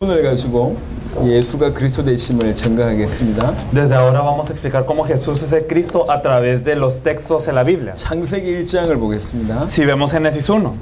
오늘 가지고 예수가 그리스도 되심을 증거하겠습니다. Desde ahora vamos a explicar cómo Jesús es el Cristo a través de los textos en la Biblia. 창세기 1장을 보겠습니다. Si vemos Génesis 1,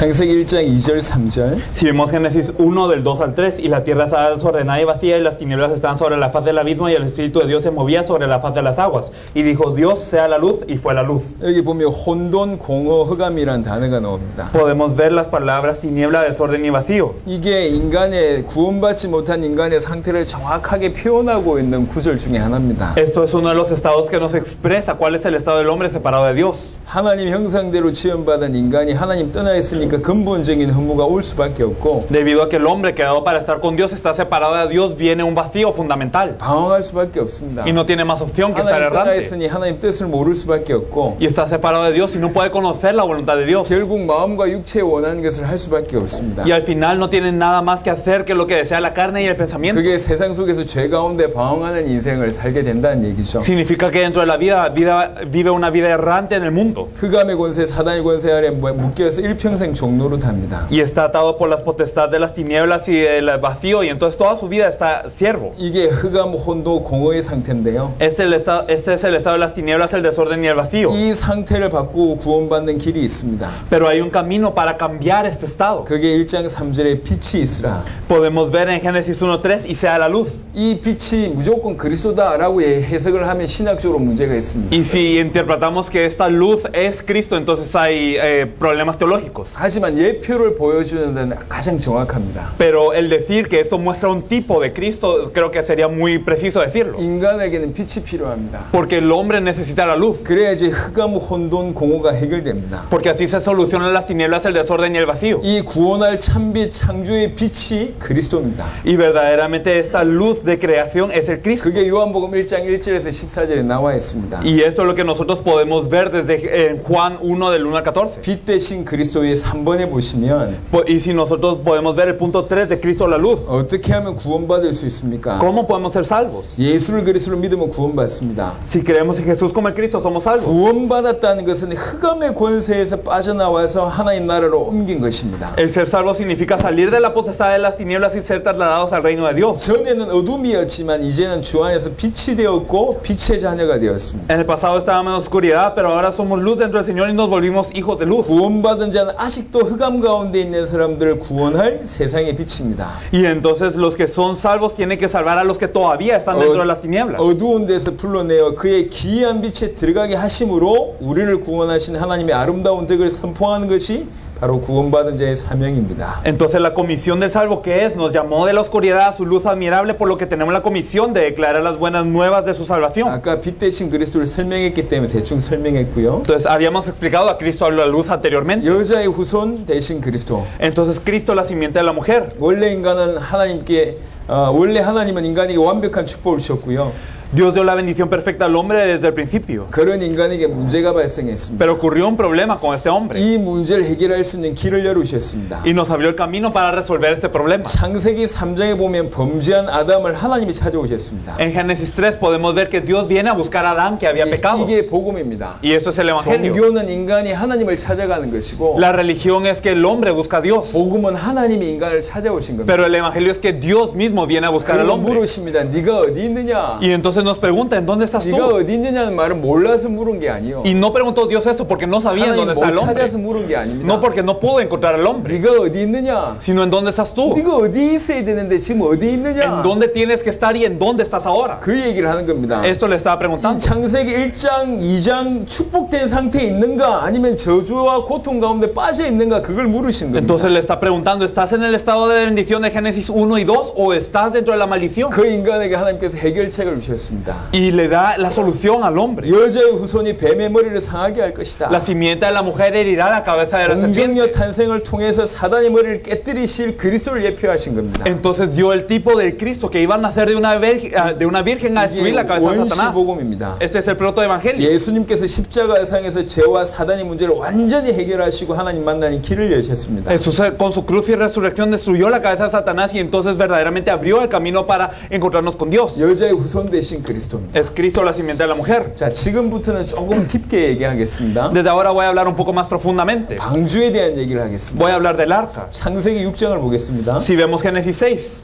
창세기 1장 2절 3절 si vemos Génesis 1 del 2 al 3, y la tierra estaba desordenada y vacía, y las tinieblas estaban sobre la faz del abismo, y el Espíritu de Dios se movía sobre la faz de las aguas. Y dijo, Dios sea la luz, y fue la luz. 여기 보면 혼돈, 공허, 흑암이라는 단어가 나옵니다. Podemos ver las palabras tiniebla, desorden y vacío. 이게 인간의 구원받지 못한 인간의 상태를 정확하게 표현하고 있는 구절 중에 하나입니다. Esto es uno de los estados que nos expresa cuál es el estado del hombre separado de Dios. 하나님 형상대로 지원받은 인간이 하나님 떠나 있으니까 근본적인 허무가 올 수밖에 없고 Debido a que el hombre quedado para estar con Dios está separado de Dios, viene un vacío fundamental. 방황할 수밖에 없습니다. Y no tiene más opción que estar 하나님 떠나 errante. 있으니 하나님 뜻을 모를 수밖에 없고 Y está separado de Dios y no puede conocer la voluntad de Dios. 결국 마음과 육체에 원하는 것을 할 수밖에 없습니다. Y al final no tienen nada más que hacer que lo que desea la carne y el pensamiento. 그게 세상 속에서 죄 가운데 방황하는 인생을 살게 된다는 얘기죠. Significa que dentro de la vida, vida vive una vida errante en el mundo. 흑암의 권세, 사단의 권세 아래 묶여서 일평생 종로로 답니다. Y está atado por las potestades de las tinieblas y del vacío. Y entonces toda su vida está siervo. 이게 흑암, 혼도, 공허의 상태인데요. Es el estado- este es el estado de las tinieblas, el desorden y el vacío. 이 상태를 바꾸고 구원받는 길이 있습니다. Pero hay un camino para cambiar este estado. 그게 1장 3절에 빛이 있으라. Podemos ver en Génesis 1.3 y sea la luz. 이 빛이 무조건 그리스도다라고 해석을 하면 신학적으로 문제가 있습니다. Y si interpretamos que esta luz es Cristo, entonces hay eh, problemas teológicos. 하지만 예표를 보여주는 데는 가장 정확합니다. Pero el decir que esto muestra un tipo de Cristo, creo que sería muy preciso decirlo. 인간에게는 빛이 필요합니다. Porque el hombre necesita la luz. 그래야지 흑암, 혼돈, 공허가 해결됩니다. Porque así se solucionan las tinieblas, el desorden y el vacío. 이 구원할 참빛, 창조의 빛이 그리스도입니다. Y verdaderamente esta luz de creación es el Cristo. 그게 요한복음 1장 1절에서 14절에 나와 있습니다. Y eso es lo que nosotros podemos ver desde eh, Juan 1 del 1 al 14. 빛 대신 그리스도의 3번에 보시면 Po- Y si nosotros podemos ver el punto 3 de Cristo la luz, 어떻게 하면 구원받을 수 있습니까? ¿cómo podemos ser salvos? 예수를 그리스도로 믿으면 구원받습니다. Si creemos en Jesús como el Cristo, somos salvos. 구원받았다는 것은 흑암의 권세에서 빠져나와서 하나님 나라로 옮긴 것입니다. El ser salvo significa salir de la potestad de las tinieblas y ser trasladados al reino de Dios. 전에는 어둠이었지만 이제는 주 안에서 빛이 되었고 빛의 자녀가 되었습니다. En el pasado estábamos en oscuridad, pero ahora somos luz dentro del Señor y nos volvimos hijos de luz. 구원받은 자는 아직 도 흑암 가운데 있는 사람들을 구원할 세상의 빛입니다. Y entonces los que son salvos tienen que salvar a los que todavía están dentro de las tinieblas. 어두운 데서 불러내어 그의 기이한 빛에 들어가게 하심으로 우리를 구원하신 하나님의 아름다운 덕을 선포하는 것이 바로 구원받은 자의 사명입니다. Entonces la comisión del salvo que es nos llamó de la oscuridad a su luz admirable por lo que tenemos la comisión de declarar las buenas nuevas de su salvación. 아까 빛 대신 그리스도를 설명했기 때문에 대충 설명했고요. Entonces habíamos explicado a Cristo a la luz anteriormente. 여자의 후손 대신 그리스도. Entonces Cristo la simiente de la mujer. 원래 인간은 하나님께 어, 원래 하나님은 인간에게 완벽한 축복을 주셨고요. Dios dio la bendición perfecta al hombre desde el principio. 그런 인간에게 문제가 발생했습니다. Pero ocurrió un problema con este hombre 이 문제를 해결할 수 있는 길을 열어주셨습니다. y nos abrió el camino para resolver este problema. 창세기 3장에 보면 범죄한 아담을 하나님이 찾아오셨습니다. En Génesis 3 podemos ver que Dios viene a buscar a Adán que había pecado. 이게 복음입니다. Y eso es el Evangelio. 종교는 인간이 하나님을 찾아가는 것이고 La religión es que el hombre busca a Dios. 복음은 하나님이 인간을 찾아오신 겁니다. Pero el Evangelio es que Dios mismo viene a buscar al 그리고 hombre. 물으십니다. 네가 어디 있느냐? Y entonces nos pregunta, ¿en dónde estás 네가 tú? 어디 있느냐는 말은 몰라서 물은 게 아니요. Y no preguntó Dios eso porque no sabía en 하나님 dónde está 못 el hombre. 찾아서 물은 게 아닙니다. No porque no pudo encontrar al hombre, 네가 어디 있느냐? sino en dónde estás tú. 네가 어디 있어야 되는데 지금 어디 있느냐? En dónde tienes que estar y en dónde estás ahora. 그 얘기를 하는 겁니다. Esto le estaba 이 preguntando. 창세기 1장, 2장 축복된 상태에 있는가 아니면 저주와 고통 가운데 빠져 있는가 그걸 물으신 겁니다. Entonces le está preguntando, ¿estás en el estado de bendición de Génesis 1 y 2 o estás dentro de la maldición? 그 인간에게 하나님께서 해결책을 주셨습니다. Y le da la solución al hombre. 여자의 후손이 뱀의 머리를 상하게 할 것이다. La simiente de la mujer herirá la cabeza de la serpiente. 공정녀 탄생을 통해서 사단의 머리를 깨뜨리실 그리스도를 예표하신 겁니다. Entonces dio el tipo del Cristo que iba a nacer de una, virgen, ah, de una virgen a destruir 이게 la cabeza de Satanás. 원시복음입니다. Este es el proto evangelio. 예수님께서 십자가상에서 죄와 사단의 문제를 완전히 해결하시고 하나님 만나는 길을 여셨습니다. Jesús eh, con su cruz y resurrección destruyó la cabeza de Satanás y entonces verdaderamente abrió el camino para encontrarnos con Dios. 여자의 후손 대신 잉태하신 그리스도입니다. Es Cristo la simiente de la mujer. 자, 지금부터는 조금 깊게 얘기하겠습니다. Desde ahora voy a hablar un poco más profundamente. 방주에 대한 얘기를 하겠습니다. Voy a hablar del arca. 창세기 6장을 보겠습니다. Si vemos Génesis 6,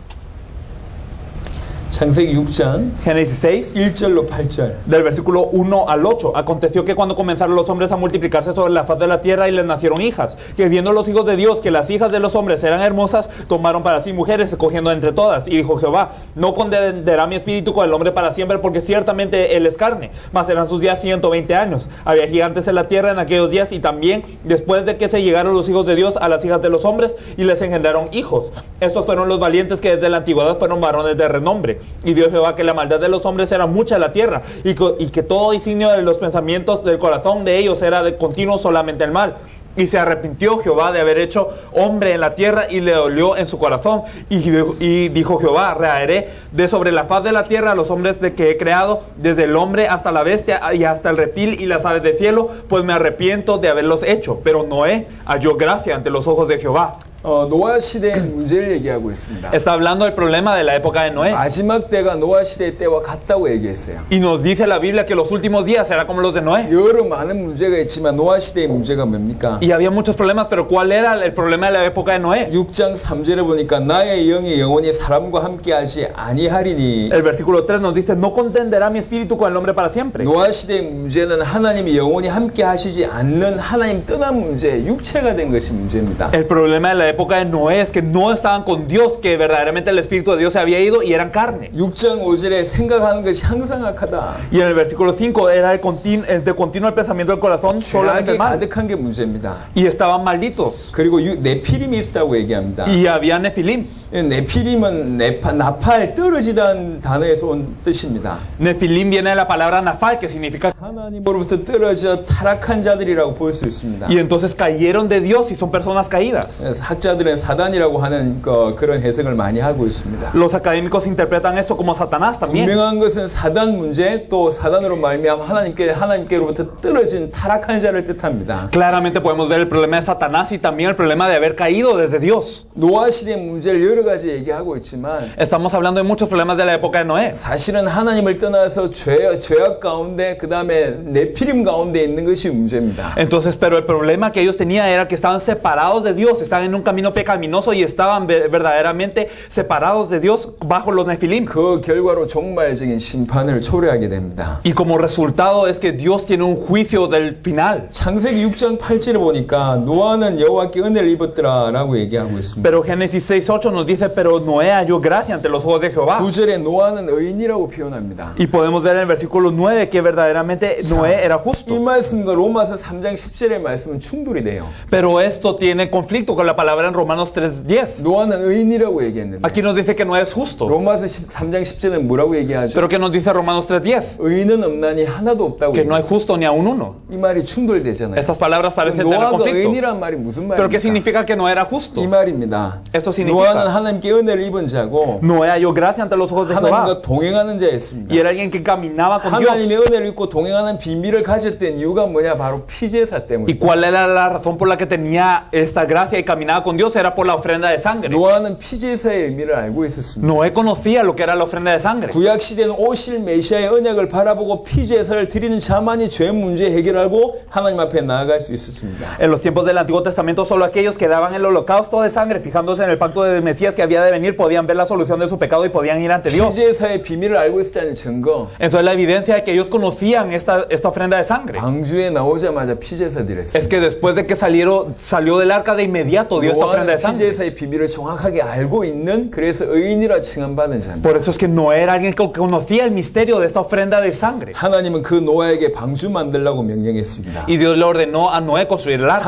창세기 6장 Génesis 6, 1절로 8절. del versículo 1 al 8. Aconteció que cuando comenzaron los hombres a multiplicarse sobre la faz de la tierra y les nacieron hijas, que viendo los hijos de Dios que las hijas de los hombres eran hermosas, tomaron para sí mujeres, escogiendo entre todas. Y dijo Jehová, no condenará mi espíritu con el hombre para siempre, porque ciertamente él es carne. Mas eran sus días 120 años. Había gigantes en la tierra en aquellos días y también después de que se llegaron los hijos de Dios a las hijas de los hombres y les engendraron hijos. Estos fueron los valientes que desde la antigüedad fueron varones de renombre. Y Dios Jehová que la maldad de los hombres era mucha en la tierra y, que todo designio de los pensamientos del corazón de ellos era de continuo solamente el mal. Y se arrepintió Jehová de haber hecho hombre en la tierra y le dolió en su corazón. Y, y dijo Jehová, reharé de sobre la faz de la tierra a los hombres de que he creado, desde el hombre hasta la bestia y hasta el reptil y las aves del cielo, pues me arrepiento de haberlos hecho. Pero Noé halló gracia ante los ojos de Jehová. 어, 노아 시대의 문제를 얘기하고 있습니다. Está hablando del problema de la época de Noé. 마지막 때가 노아 시대 때와 같다고 얘기했어요. Y nos dice la Biblia que los últimos días será como los de Noé. 여러 많은 문제가 있지만 노아 시대의 문제가 뭡니까? Y había muchos problemas, pero ¿cuál era el problema de la época de Noé? 6장 3절에 보니까 나의 영이 영원히 사람과 함께 하지 아니하리니 El versículo 3 nos dice, no contenderá mi espíritu con el hombre para siempre. 노아 시대의 문제는 하나님이 영원히 함께 하시지 않는 하나님 떠난 문제, 육체가 된 것이 문제입니다. El problema de la época de Noé es que no estaban con Dios, que verdaderamente el espíritu de Dios se había ido y eran carne. 6장 5절에 생각하는 것이 항상 악하다. Y en el versículo 5 era el continu- el de continuo el pensamiento del corazón solamente 죄악이 el mal. 가득한 게 문제입니다. Y estaban malditos. 그리고 유- 네피림이 있다고 얘기합니다. Y había nefilim. 네파, 나팔 떨어지다는 단어에서 온 뜻입니다. Nefilim viene de la palabra nafal, que significa... 하나님으로부터 떨어져 타락한 자들이라고 볼 수 있습니다. Y entonces cayeron de Dios y son personas caídas. 학자들은 사단이라고 하는 그, 그런 해석을 많이 하고 있습니다. Los académicos interpretan esto como Satanás también. 분명한 것은 사단 문제 또 사단으로 말미암아 하나님께 하나님께로부터 떨어진 타락한 자를 뜻합니다. Claramente podemos ver el problema de Satanás y también el problema de haber caído desde Dios. 노아 시대 문제를 여러 가지 얘기하고 있지만 Estamos hablando de muchos problemas de la época de Noé. 사실은 하나님을 떠나서 죄, 죄악 가운데 그 다음에 내피림 가운데 있는 것이 문제입니다. Entonces, pero el problema que ellos tenían era que estaban separados de Dios, estaban en un camino pecaminoso y estaban ve- verdaderamente separados de Dios bajo los nefilim. 그 결과로 종말적인 심판을 초래하게 됩니다. Y como resultado es que Dios tiene un juicio del final. 창세기 6장 8절에 보니까 노아는 여호와께 은혜를 입었더라라고 얘기하고 있습니다. Pero Génesis 6.8 nos dice, pero Noé halló gracia ante los ojos de Jehová. 9절에 노아는 의인이라고 표현합니다. Y podemos ver en el versículo 9 que verdaderamente Noé era 이 justo. 말씀과 로마서 3장 10절의 말씀은 충돌이 돼요. Pero esto tiene conflicto con la palabra en Romanos 3.10. 노아는 의인이라고 얘기했는데 Aquí nos dice que no es justo. 로마서 3장 10절은 뭐라고 얘기하죠? Pero que nos dice Romanos 3.10? 의인은 없나니 하나도 없다고 Que no hay 얘기해요. justo ni a un uno. 이 말이 충돌되잖아요. Estas palabras parecen tener 노아가 conflicto. 의인이란 말이 무슨 Pero ¿qué 말입니까? significa que no era justo? 이 말입니다. Esto significa- 노아는 하나님께 은혜를 입은 자고 Noé halló gracia ante los ojos de Jehová. 하나님과 동행하는 자였습니다. Y era alguien que caminaba con 하나님의. 은혜를 입고 동행하는 비밀을 가졌던 이유가 뭐냐? 바로 피제사 ¿Y 때문에. cuál era la razón por la que tenía esta gracia y caminaba con Dios? Era por la ofrenda de sangre. 노아는 피제사의 의미를 알고 있었습니다. Noé conocía lo que era la ofrenda de sangre. 구약 시대는 오실 메시아의 언약을 바라보고 피제사를 드리는 자만이 죄 문제 해결하고 하나님 앞에 나아갈 수 있었습니다. En los tiempos del Antiguo Testamento, solo aquellos que daban el holocausto de sangre, fijándose en el pacto de Mesías Mesías que había de venir podían ver la solución de su pecado y podían ir ante Dios. Entonces la evidencia de que ellos conocían esta, esta ofrenda de sangre es que después de que salieron, salió del arca de inmediato dio esta ofrenda de sangre. Por eso es que Noé era alguien que conocía el misterio de esta ofrenda de sangre. Y Dios le ordenó a Noé construir el arca.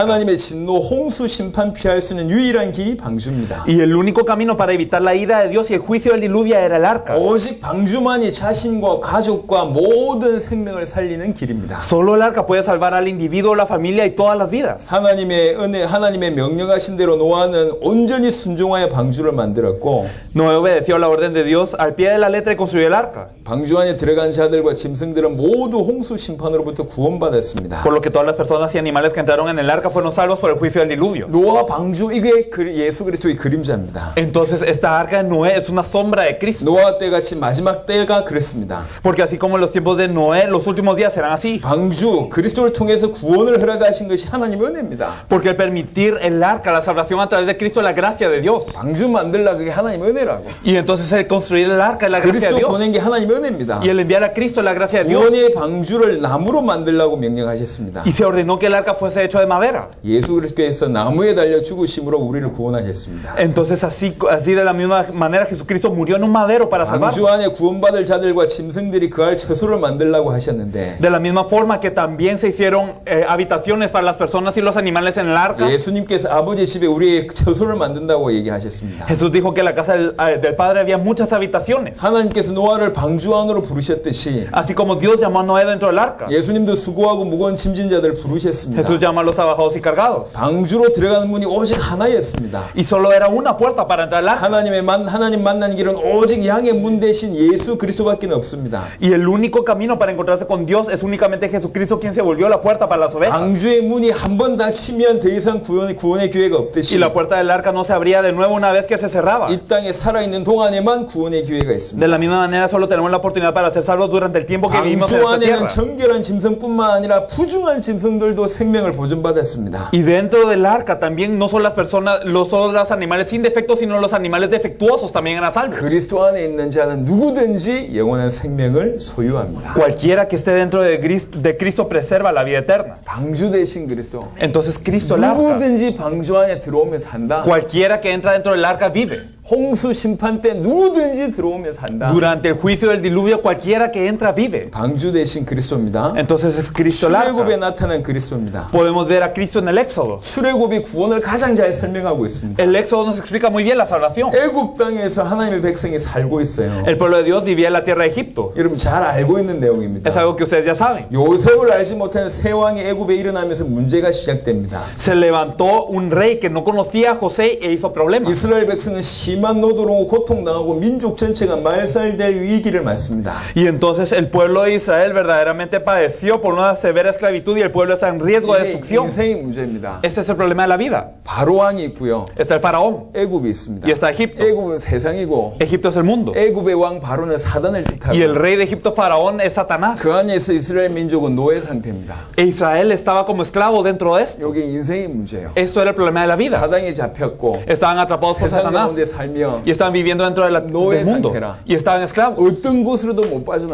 Y el único camino para evitar la ira de Dios y el juicio del diluvio era el arca. 오직 방주만이 자신과 가족과 모든 생명을 살리는 길입니다. Solo el arca puede salvar al individuo, la familia y todas las vidas. 하나님의 은혜, 하나님의 명령하신 대로 노아는 온전히 순종하여 방주를 만들었고 Noé obedeció la orden de Dios al pie de la letra y construyó el arca. 방주 안에 들어간 자들과 짐승들은 모두 홍수 심판으로부터 구원받았습니다. Por lo que todas las personas y animales que entraron en el arca fueron salvos por el juicio del diluvio. 노아 방주 이게 그- 예수 그리스도의 그림자입니다. Entonces esta arca de Noé es una sombra de Cristo. 노아 때 같이 마지막 때가 그랬습니다. Porque así como en los tiempos de Noé, los últimos días serán así. 방주 그리스도를 통해서 구원을 허락하신 것이 하나님의 은혜입니다. Porque el permitir el arca, la salvación a través de Cristo, es la gracia de Dios. 방주 만들라 그게 하나님의 은혜라고. Y entonces el construir el arca es la gracia de 그리스도 Dios. 보낸 게 하나님의 은혜입니다. Y el enviar a Cristo es la gracia de Dios. 구원의 방주를 나무로 만들라고 명령하셨습니다. Y se ordenó que el arca fuese hecho de madera. 예수 그리스도께서 나무에 달려 죽으심으로 우리를 구원하셨습니다. Entonces así, así de la misma manera Jesucristo murió en un madero para salvar. 방주 안에 구원받을 자들과 짐승들이 거할 처소를 만들라고 하셨는데 De la misma forma que también se hicieron eh, habitaciones para las personas y los animales en el arca. 예수님께서 아버지 집에 우리의 처소를 만든다고 얘기하셨습니다. Jesús dijo que en la casa del, eh, del Padre había muchas habitaciones. 하나님께서 노아를 방주 안으로 부르셨듯이 Así como Dios llamó a Noé dentro del arca. 예수님도 수고하고 무거운 짐진 자들 부르셨습니다. Jesús llama a los abajados y cargados. 방주로 들어가는 문이 오직 하나였습니다. Y solo era una puerta 하나님의 만, 하나님 만난 길은 오직 양의 문 대신 예수 그리스도밖에 없습니다. Y el único camino para encontrarse con Dios es únicamente Jesucristo quien se volvió la puerta para las ovejas. 방주의 문이 한 번 닫히면 더 이상 구원, 구원의 기회가 Y 없듯이 la puerta del arca no se abría de nuevo una vez que se cerraba. 이 땅에 살아 있는 동안에만 구원의 기회가 있습니다. De la misma manera solo tenemos la oportunidad para ser salvos durante el tiempo que vivimos en esta 안에는 tierra. 정결한 짐승뿐만 아니라 부중한 짐승들도 생명을 보존받았습니다. Y dentro del arca también no son las personas, no son los animales sin defectos, sino los animales defectuosos también eran salvos. 그리스도 안에 있는 자는 누구든지 영원한 생명을 소유합니다. Cualquiera que esté dentro de Gris- de Cristo preserva la vida eterna. 방주 대신 그리스도. Entonces Cristo el arca. 누구든지 방주 안에 들어오면 산다. Cualquiera que entra dentro del arca vive. 홍수 심판 때 누구든지 들어오면 산다. Durante el juicio del diluvio, cualquiera que entra vive. 방주 대신 그리스도입니다. Entonces es Cristo el 출애굽에 arca. 나타난 그리스도입니다. Podemos ver a Cristo en el Éxodo. 출애굽이 구원을 가장 잘 설명하고 있습니다. El Éxodo nos explica muy bien la salvación. 애굽 땅에서 하나님의 백성이 살고 있어요. El pueblo de Dios vivía en la tierra de Egipto. 여러분 잘 알고 있는 내용입니다. Es algo que ustedes ya saben. 요셉을 알지 못하는 세 왕이 애굽에 일어나면서 문제가 시작됩니다. Se levantó un rey que no conocía a José e hizo problemas. 이스라엘 백성은 심 한 노도로 고통당하고 민족 전체가 말살될 위기를 맞습니다. Y entonces el pueblo de Israel verdaderamente padeció por una severa esclavitud y el pueblo está en riesgo de 이게 destrucción. 인생의 문제입니다. Este es el problema de la vida. 바로 왕이 있고요. Está el faraón 애굽이 있습니다. y está Egipto. 애굽은 세상이고 Egipto es el mundo. 애굽의 왕 바로는 사단을 뜻하고 Y el rey de Egipto, faraón, es Satanás. 그 안에서 이스라엘 민족은 노예 상태입니다. E Israel estaba como esclavo dentro de esto. 이게 인생의 문제예요. Esto era el problema de la vida. 사단에 잡혔고 Estaban atrapados por 세상 Satanás 살며 y estaban viviendo dentro de la- Noé del mundo. 상태라. Y estaban esclavos.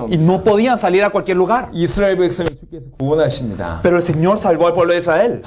Y no podían salir a cualquier lugar. Pero el Señor salvó al pueblo de Israel.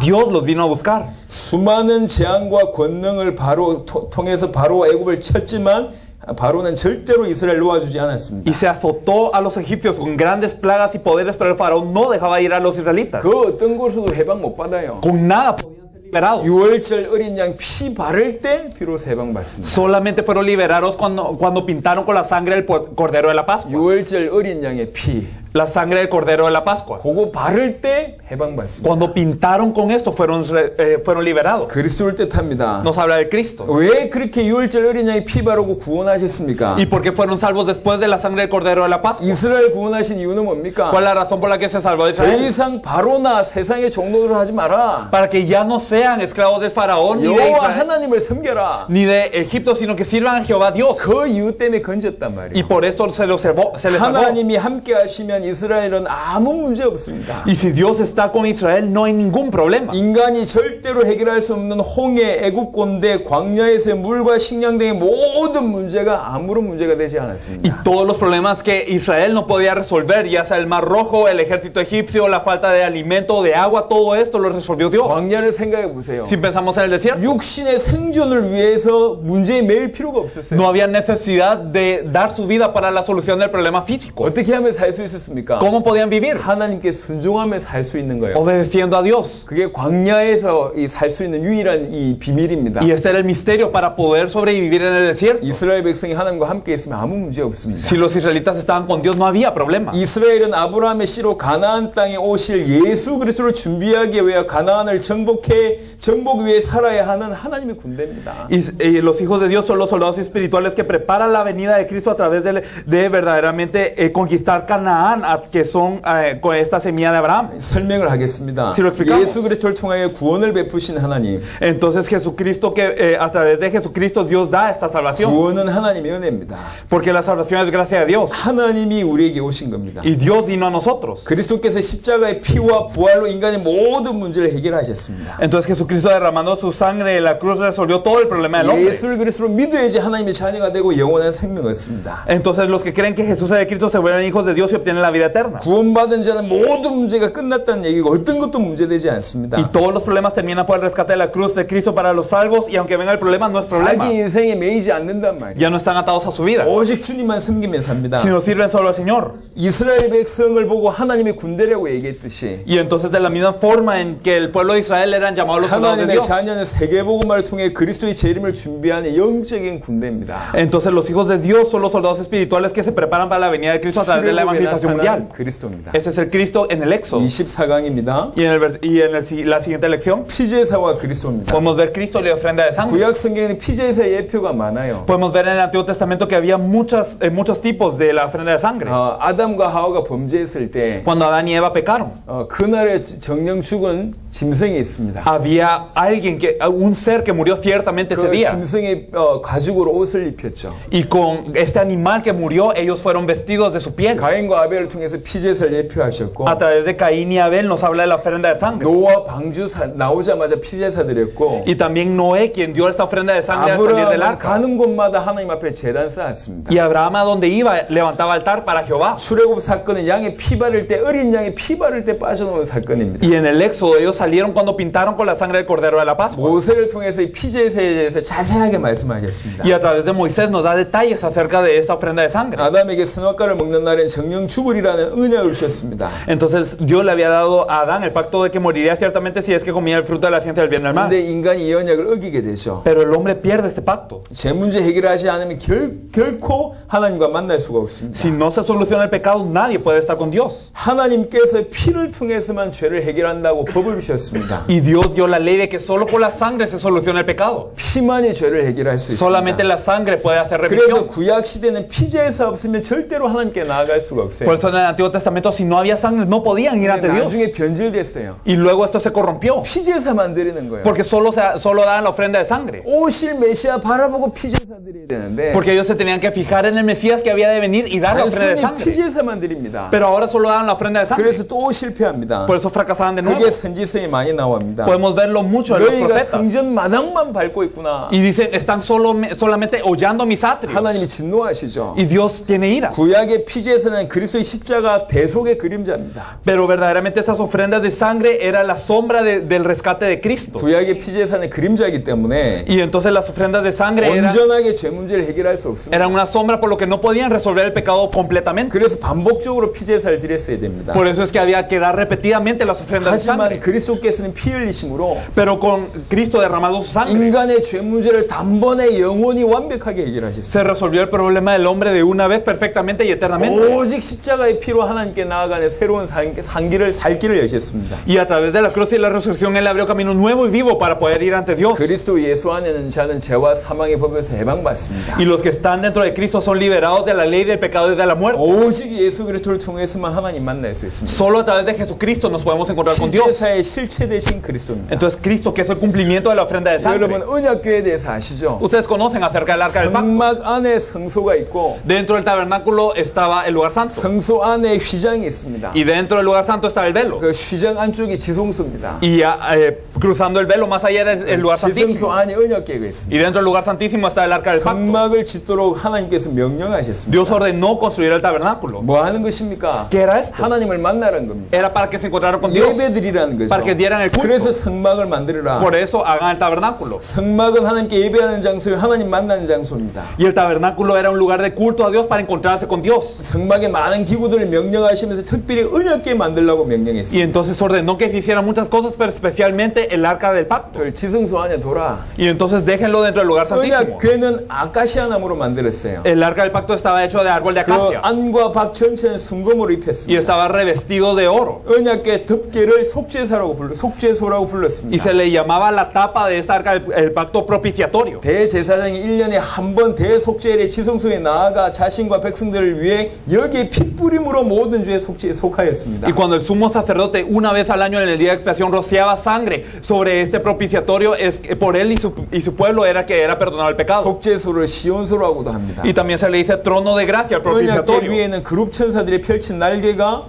Dios los vino a buscar. 수많은 재앙과 권능을 바로 토- 통해서 바로 애굽을 쳤지만 바로는 절대로 이스라엘 놓아주지 않았습니다. Y se azotó a los egipcios con grandes plagas y poderes, pero el faraón no dejaba ir a los israelitas. 그 어떤 곳에서도 해방 못 받아요. Con nada podían ser liberados. 유월절 어린 양 피 바를 때 비로소 해방 받습니다. Solamente fueron liberados cuando, cuando pintaron con la sangre del po- cordero de la Pascua. 유월절 어린 양의 피 La sangre del cordero de la Pascua. 그거 바를 때 해방 받습니다. Cuando pintaron con esto fueron, eh, fueron liberados. 그리스도를 뜻합니다. Nos habla de Cristo. 왜 그렇게 유월절 어린 양의 피 바르고 구원하셨습니까? ¿Y por qué fueron salvos después de la sangre del cordero de la Pascua? 이스라엘 구원하신 이유는 뭡니까? ¿Cuál es la razón por la que se salvó de 더 Israel? 이상 바로나 세상의 종노를 하지 마라. Para que ya no sean esclavos del faraón ni de, Israel, 하나님을 섬겨라. ni de Egipto, sino que sirvan a Jehová Dios. 그 이유 때문에 건졌단 Y 말이에요. por esto se, los salvó. 하나님이 함께 하시면 이스라엘은 아무 문제 없습니다. Y si Dios está con Israel, no hay ningún problema. 인간이 절대로 해결할 수 없는 홍해, 애국곤대, 광야에서의 물과 식량 등의 모든 문제가 아무런 문제가 되지 Y 않았습니다. todos los problemas que Israel no podía resolver, ya sea el Mar Rojo, el ejército egipcio, la falta de alimento, de agua, todo esto lo resolvió Dios. 광야를 생각해 보세요. Si pensamos en el desierto, 육신의 생존을 위해서 문제에 매일 필요가 없었어요. no había necesidad de dar su vida para la solución del problema físico. 어떻게 하면 살 수 있었 습니까? ¿Cómo podían vivir? 하나님께 순종하며 살 수 있는 거예요. Obedeciendo a Dios. 그게 광야에서 살 수 있는 유일한 이 비밀입니다. Y este era el misterio para poder sobrevivir en el desierto. 이스라엘 백성이 하나님과 함께 있으면 아무 문제 없습니다. Si los israelitas estaban con Dios, no había problema. 이스라엘은 아브라함의 씨로 가나안 땅에 오실 예수 그리스도를 준비하기 위해 가나안을 정복해 정복 위해 살아야 하는 하나님의 군대입니다. Y, y los hijos de Dios son los soldados espirituales que preparan la venida de Cristo a través de, de verdaderamente eh, conquistar Canaán Abraham, a- que son eh, con esta semilla de Abraham. 설명을 하겠습니다. Si lo explicamos. 예수 그리스도를 통하여 구원을 베푸신 하나님, Entonces Jesucristo, que eh, a través de Jesucristo Dios da esta salvación. 구원은 하나님의 은혜입니다. Porque la salvación es gracia de Dios. 하나님이 우리에게 오신 겁니다. Y Dios vino a nosotros. 그리스도께서 십자가의 피와 부활로 인간의 모든 문제를 해결하셨습니다. Entonces Jesucristo derramando su sangre en la cruz resolvió todo el problema del hombre. 예수를 그리스도로 믿어야지 하나님의 자녀가 되고 영원한 생명을 얻습니다. Entonces los que creen que Jesús es de Cristo se vuelven hijos de Dios y obtienen la vida eterna. 구원받은 자는 모든 문제가 끝났다는 얘기고 어떤 것도 문제되지 않습니다. Y todos los problemas terminan por el rescate de la cruz de Cristo para los salvos y aunque venga el problema no es problema. 자기 인생에 매이지 않는단 말이에요. Ya no están atados a su vida, 오직 주님만 섬기면 삽니다. sino sirven solo al Señor. 이스라엘 백성을 보고 하나님의 군대라고 얘기했듯이 Y entonces de la misma forma en que el pueblo de Israel eran llamados los soldados de 하나님의 Dios. 자녀는 세계복음화를 통해 그리스도의 재림을 준비하는 영적인 군대입니다. Entonces los hijos de Dios son los soldados espirituales que se preparan para la venida de Cristo a través de la 출애굽에 evangelización mundial. 그리스도입니다. Ese es el Cristo en el Éxodo. 24강입니다. Y en, el y en el la siguiente lección 피제사와 그리스도입니다. podemos ver Cristo y la ofrenda de sangre. 구약 성경에는 피제사의 예표가 많아요. Podemos ver en el Antiguo Testamento que había muchas, eh, muchos tipos de la ofrenda de sangre. 어, 아담과 하와가 범죄했을 때 Cuando Adán y Eva pecaron, 어, 그날에 정령 죽은 짐승이 있습니다. había alguien que, un ser que murió ciertamente ese 그 día. 짐승의 어, 가죽으로 옷을 입혔죠. Y con este animal que murió, ellos fueron vestidos de su piel. 가인과 아벨 을 통해서 피제사를 예표하셨고 A través de Caín y Abel nos habla de la ofrenda de sangre. 노아 방주 사- 나오자마자 피제사 드렸고 Y también Noé, quien dio esta ofrenda de sangre al salir del arca. 가는 곳마다 하나님 앞에 재단 쌓았습니다. Y Abraham a donde iba levantaba altar para Jehová. 출애굽 사건은 양의 피 바를 때 어린 양의 피 바를 때 빠져나온 사건입니다. Y en el Éxodo ellos salieron cuando pintaron con la sangre del Cordero de la Pascua. 모세를 통해서 이 피제사에 대해서 자세하게 말씀하셨습니다. Y a través de Moisés nos da detalles acerca de esta ofrenda de sangre. 아담에게 선악과를 먹는 날엔 정령 죽으리라는 은약을 주셨습니다. Entonces Dios le había dado a Adán el pacto de que moriría ciertamente si es que comía el fruto de la ciencia del bien y del mal. 근데 인간이 이 언약을 어기게 되죠. Pero el hombre pierde este pacto. 제 문제 해결하지 않으면 결, 결코 하나님과 만날 수가 없습니다. Si no se soluciona el pecado, nadie puede estar con Dios. 하나님께서 피를 통해서만 죄를 해결한다고 법을 주셨습니다. Y Dios dio la ley de que solo por la sangre se soluciona el pecado. 피만이 죄를 해결할 수 Solamente 있습니다. la sangre puede hacer 그래서 remisión. 구약 시대는 피제사 없으면 절대로 하나님께 나아갈 수가 없어요. Por eso en el Antiguo Testamento, si no había sangre, no podían ir ante Dios. 변질됐어요. Y luego esto se corrompió. 피제사 만 드리는 거예요. Porque solo, solo daban la ofrenda de sangre. 오실 메시아 바라보고 피제사 드려야 되는데 Porque ellos se tenían que fijar en el Mesías que había de venir y dar la ofrenda de sangre. 피제사만 드립니다. Pero ahora solo daban la ofrenda de sangre. 그래서 또 실패합니다. Por eso fracasaban de nuevo. 그게 선지서에 많이 나옵니다. Podemos verlo mucho en los profetas. 성전 마당만 밟고 있구나. Y dicen, están solo, solamente hollando mis atrios. 하나님이 진노하시죠. Y Dios tiene ira. 구약의 피제사는 그리스도의 십자가 대속의 그림자입니다. Pero verdaderamente estas ofrendas de sangre era la sombra de- del rescate de Cristo. 구약의 피제사는 그림자이기 때문에 Y entonces las ofrendas de sangre eran, 온전하게 죄 문제를 해결할 수 없습니다. eran una sombra por lo que no podían resolver el pecado completamente. 그래서 반복적으로 피제사를 드렸어야 됩니다. Por eso es que había que dar repetidamente las ofrendas de 하지만 sangre. 그리스도께서는 피 흘리심으로 Pero con Cristo derramando su sangre 인간의 죄 문제를 단번에 영원히 완벽하게 해결하셨어요. se resolvió el problema del hombre de una vez perfectamente y eternamente. 오직 십자가 의 피로 하나님께 나아가는 새로운 산- 산길을 살 길을 여셨습니다. Y a través de la cruz y la resurrección Él abrió camino nuevo y vivo para poder ir ante Dios. 그리스도 예수 안에는 자는 죄와 사망의 법에서 해방받습니다. Y los que están dentro de Cristo son liberados de la ley del pecado y de la muerte. 오직 예수 그리스도를 통해서만 하나님 만날 수 있습니다. Solo a través de Jesucristo nos podemos encontrar con Dios. 피제사의 실체 대신 그리스도입니다. Entonces Cristo, que es el cumplimiento de la ofrenda de sangre. 여러분 언약교에 대해서 아시죠? Ustedes conocen acerca del arca del pacto. 성막 안에 성소가 있고 Dentro del tabernáculo estaba el lugar santo. 성소 안에 휘장이 있습니다. Y dentro del lugar santo estaba el velo. 그 휘장 안쪽이 지성소입니다. Y ah, eh, cruzando el velo más allá era el, el lugar 지성소 santísimo. 안에 언약궤가 있습니다. Y dentro del lugar santísimo está el arca del pacto. 성막을 짓도록 하나님께서 명령하셨습니다. Dios ordenó construir el tabernáculo. 뭐 하는 것입니까? ¿Qué era esto? 하나님을 만나는 겁니다. Era para que se encontraran con Dios. 예배드리라는 거죠. Para que dieran el culto. 그래서 성막을 만들어라. Por eso hagan el tabernáculo. 성막은 하나님께 예배하는 장소요 하나님 만나는 장소입니다. Y el tabernáculo era un lugar de culto a Dios para encontrarse con Dios. 성막에 많은 기구들을 명령하시면서 특별히 언약궤 만들라고 Y 명령했습니다. entonces ordenó que se hicieran muchas cosas, pero especialmente el arca del pacto. 지성소 안에 둬라. Y entonces déjenlo dentro del lugar santísimo. 언약궤는 아카시아 나무로 만들었어요. El arca del pacto estaba hecho de árbol de 그 acacia 안과 밖 전체는 순금으로 y 입혔습니다. estaba revestido de oro. 언약궤 덮개를 속죄사라고 불러 속죄소라고 Y 불렀습니다. se le llamaba la tapa de esta arca el, pacto propiciatorio. 대제사장이 1년에 한 번 대속죄일에 지성소에 나아가 자신과 백성들을 위해 여기에 피 뿌림으로 모든 죄의 속죄에 속하였습니다. Y cuando el sumo sacerdote una vez al año en el día de expiación rociaba sangre sobre este propiciatorio, es que por él y su, y su pueblo era que era perdonado el pecado. 속죄소를 시온소라고도 합니다. Y también se le dice trono de gracia al 언약계 propiciatorio. 위에는 그룹 천사들이 펼친 날개가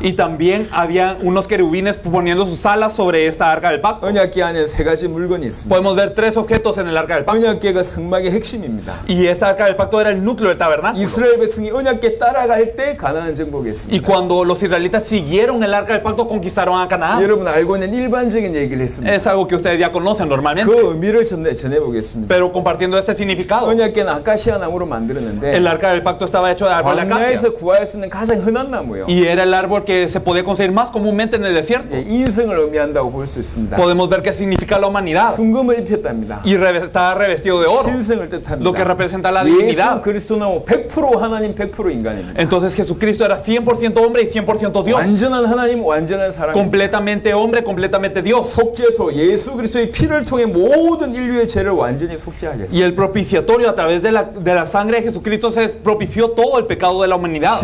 Y también había unos querubines poniendo sus alas sobre esta arca del pacto. Podemos ver tres objetos en el arca del pacto. Y esa arca del pacto era el núcleo del tabernáculo. Y cuando los israelitas siguieron el arca del pacto conquistaron a Canaán. Es algo que ustedes ya conocen normalmente. Pero compartiendo este significado. El arca del pacto estaba hecho de árbol de acacia. Y era el árbol que se podía conseguir más comúnmente en el desierto. Podemos ver qué significa la humanidad. Y estaba revestido de oro. Lo que representa la divinidad. Entonces Jesucristo era 100% hombre y 100% Dios. completamente hombre, completamente Dios. Y el propiciatorio a través de la, de la sangre de Jesucristo se propició todo el pecado de la humanidad.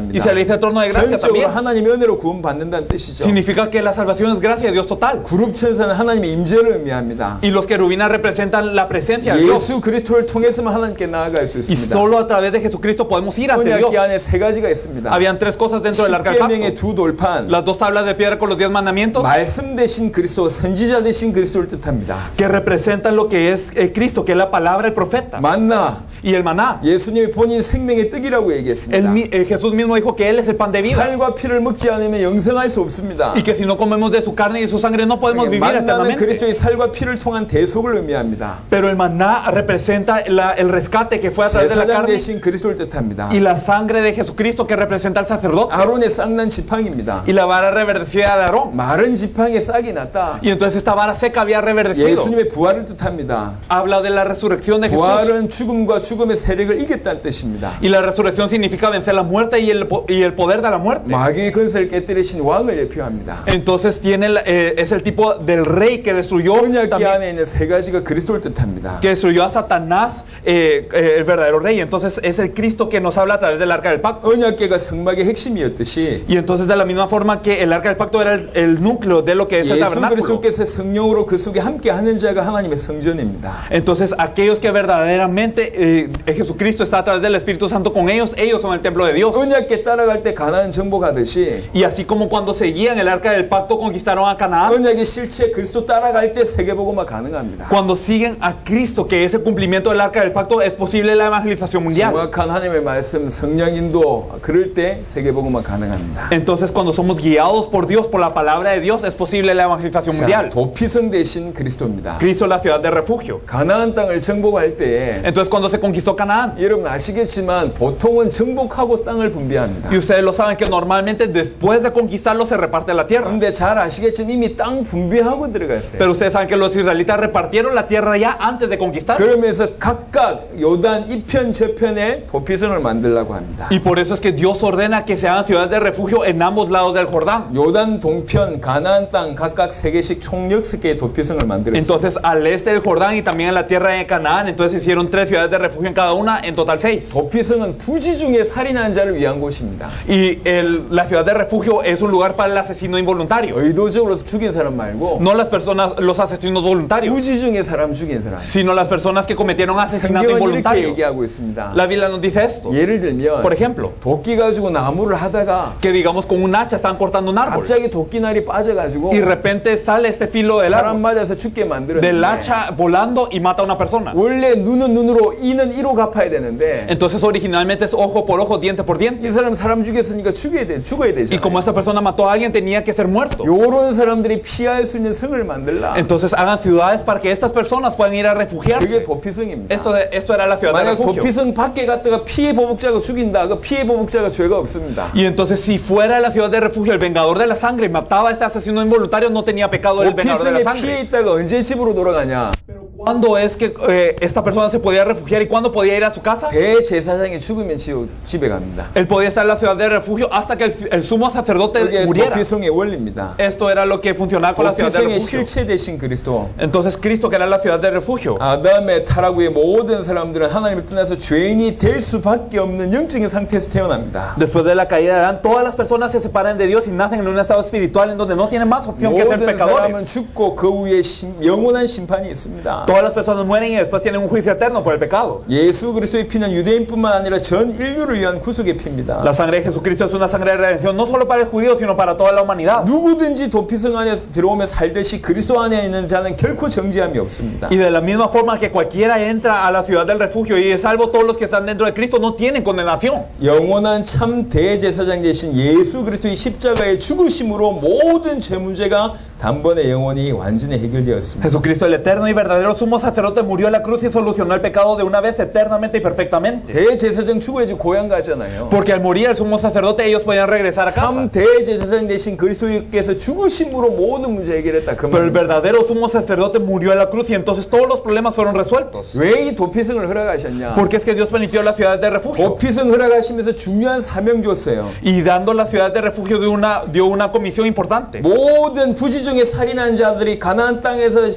시연소라고 얘기합니다. Y se le dice trono de gracia 전적으로 también. 하나님의 은혜로 구원받는다는 뜻이죠. Significa que la salvación es gracia de Dios total. 그룹 천사는 하나님의 임재를 의미합니다. Y los querubines representan la presencia de Dios. 예수 그리스도를 통해서만 하나님께 나아갈 수 Y 있습니다. solo a través de Jesucristo podemos ir ante Dios. 언약계 안에 세 가지가 있습니다. Habían tres cosas dentro del arca del 십계명의 pacto. 두 돌판, Las dos tablas de piedra con los diez mandamientos 말씀 대신 그리스도, 선지자 대신 그리스도를 뜻합니다. que representan lo que es eh, Cristo, que es la palabra, el profeta. 만나, Y el maná. 예수님이 본인 생명의 떡이라고 El 얘기했습니다. mi- eh, Jesús mismo dijo que Él es el pan de vida. 살과 피를 먹지 않으면 영생할 수 없습니다. Y que si no comemos de su carne y de su sangre no podemos vivir eternamente. 그리스도의 살과 피를 통한 대속을 의미합니다. Pero el maná representa la- el rescate que fue a través de la carne 대신 그리스도를 뜻합니다. y la sangre de Jesucristo que representa al sacerdote 아론의 쌍난 지팡입니다. y la vara reverdecida de Aarón. 마른 지팡이에 싹이 났다. Y entonces esta vara seca había reverdecido. 예수님의 부활을 뜻합니다. Habla de la resurrección de Jesús. 부활은 죽음과 죽음 의 세력을 이겼다는 뜻입니다. Y la resurrección significa vencer la muerte y el, po- y el poder de la muerte. 마귀의 건설을 깨뜨리신 왕을 예표합니다. Entonces tiene el- eh, es el tipo del rey que destruyó 언약계 también- 안에 있는 세 가지가 그리스도를 뜻합니다. que destruyó a Satanás, eh, eh, el verdadero rey. Entonces es el Cristo que nos habla a través del arca del pacto. 언약계가 성막의 핵심이었듯이 Y entonces de la misma forma que el arca del pacto era el, el núcleo de lo que es el 예수 tabernáculo. 그리스도께서 성령으로 그 속에 함께 하는 자가 하나님의 성전입니다. Entonces aquellos que verdaderamente eh, Jesucristo está a través del Espíritu Santo con ellos, ellos son el templo de Dios. 언약계 따라갈 때 가나안 정복하듯이 Y así como cuando seguían el arca del pacto conquistaron a Canaán, 언약의 실체 그리스도 따라갈 때 세계복음화 가능합니다. cuando siguen a Cristo, que es el cumplimiento del arca del pacto, es posible la evangelización mundial. 정확한 하나님의 말씀 성령 인도 그럴 때 세계복음화 가능합니다. Entonces cuando somos guiados por Dios, por la palabra de Dios, es posible la evangelización 자, mundial. 도피성 대신 그리스도입니다. Cristo es la ciudad de refugio. 가나안 땅을 정복할 때 Entonces cuando se conquistó Canaán, 여러분 아시겠지만 보통은 정복하고 땅을 분배합니다. y ustedes lo saben que normalmente después de conquistarlo se reparte la tierra. 근데 잘 아시겠지만 이미 땅 분배하고 들어갔어요. Pero ustedes saben que los israelitas repartieron la tierra ya antes de conquistar. 그러면서 각각 요단 이편 저편에 도피성을 만들라고 합니다. Y por eso es que Dios ordena que se hagan ciudades de refugio en ambos lados del Jordán. 요단 동편 가나안 땅 각각 세 개씩 총 6개의 도피성을 만들었어요. Entonces al este del Jordán y también en la tierra de Canaán, entonces hicieron tres ciudades de refugio en cada una, en total seis. 도피성은 부지 중에 살인한 자를 위한 곳입니다. Y el- la ciudad de refugio es un lugar para el asesino involuntario. 의도적으로 죽인 사람 말고 No las personas, los asesinos voluntarios, 부지 중에 사람 죽인 사람. sino las personas que cometieron asesinato 성경은 이렇게 involuntario. 얘기하고 있습니다. La Biblia nos dice esto. 예를 들면 Por ejemplo, 도끼 가지고 나무를 하다가 que digamos con un hacha están cortando un árbol 갑자기 도끼날이 빠져가지고 y de repente sale este filo del 사람 árbol, 맞아서 죽게 del 만들었는데 hacha volando y mata a una persona. 원래 눈은 눈으로 이는 이로 갚아야 되는데 Entonces originalmente es ojo por ojo, diente por diente. 이 사람 사람 죽였으니까 죽여야 돼 죽어야 Y 되잖아요. como esta persona mató a alguien tenía que ser muerto. 요런 사람들이 피할 수 있는 성을 만들라. Entonces hagan ciudades para que estas personas puedan ir a 그게 refugiarse. 도피성입니다. Esto, de- esto era la ciudad de 만약 refugio. 도피성 밖에 갔다가 피해 보복자가 죽인다. 그 피해 보복자가 죄가 없습니다. Y entonces si fuera de la ciudad de refugio el vengador de la sangre y mataba a este asesino involuntario no tenía pecado el vengador de 도피성에 la 피해 sangre. 있다가 언제 집으로 돌아가냐? Pero ¿Cuándo es que eh, esta persona se podía refugiar y cuándo podía ir a su casa? 대제사장이 죽으면 지옥, 집에 갑니다. Él podía estar en la ciudad de refugio hasta que el, el sumo sacerdote 그게 muriera. 도피성의 원리입니다. Esto era lo que funcionaba con la ciudad de 도피성의 refugio. 실체 대신 그리스도. Entonces Cristo, que era la ciudad de refugio, 아담의 타락 후에 모든 사람들은 하나님을 떠나서 죄인이 될 수밖에 없는 영적인 상태에서 태어납니다. después de la caída de Adán, todas las personas se separan de Dios y nacen en un estado espiritual en donde no tienen más opción que ser 모든 사람은 pecadores. 죽고 그 후에 심- 영원한 심판이 있습니다. Todas las personas mueren y después tienen un juicio eterno por el pecado. 예수 그리스도의 피는 유대인뿐만 아니라 전 인류를 위한 구속의 피입니다. La sangre de Jesucristo es una sangre de redención no solo para el judío, sino para toda la humanidad. 누구든지 도피성 안에 들어오며 살듯이 그리스도 안에 있는 자는 결코 정지함이 없습니다. Y de la misma forma que cualquiera entra a la ciudad del refugio y es salvo, todos los que están dentro de Cristo no tienen condenación. 영원한 참 대제사장 되신 예수 그리스도의 십자가의 죽으심으로 모든 죄 문제가 단번에 영원히 완전히 해결되었습니다. Jesucristo, el eterno y verdadero sumo sacerdote, murió en la cruz y solucionó el pecado de una vez eternamente y perfectamente. 대제사장 죽어야지 고향 가잖아요. Porque al morir el sumo sacerdote, ellos podían regresar a casa. 참 대제사장 되신 그리스도께서 죽으심으로 모든 문제 해결했다. 그 Pero el 말입니다. verdadero sumo sacerdote murió en la cruz y entonces todos los problemas fueron resueltos. 왜 이 도피성을 허락하셨냐? Porque es que Dios permitió las ciudades de refugio. 도피성 허락하시면서 중요한 사명 줬어요. Y dando las ciudades de refugio dio una, dio una comisión importante. 모든 부지 중에 살인한 자들이 가나안 땅에서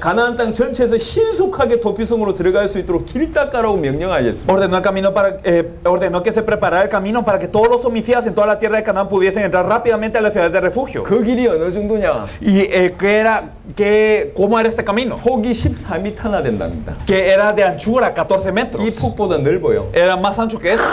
가나안 땅 전체에서 신속하게 도피성으로 들어갈 수 있도록 길 닦아라고 명령하셨습니다. Ordenó el camino para, eh, ordenó que se preparara el camino para que todos los homicidas en toda la tierra de Canaán pudiesen entrar rápidamente a las ciudades de refugio. 그 길이 어느 정도냐? ¿Y eh, qué era, qué, cómo era este camino? 폭이 14m나 된답니다. Que era de anchura 14 metros. 이 폭보다 넓어요. Era más ancho que eso.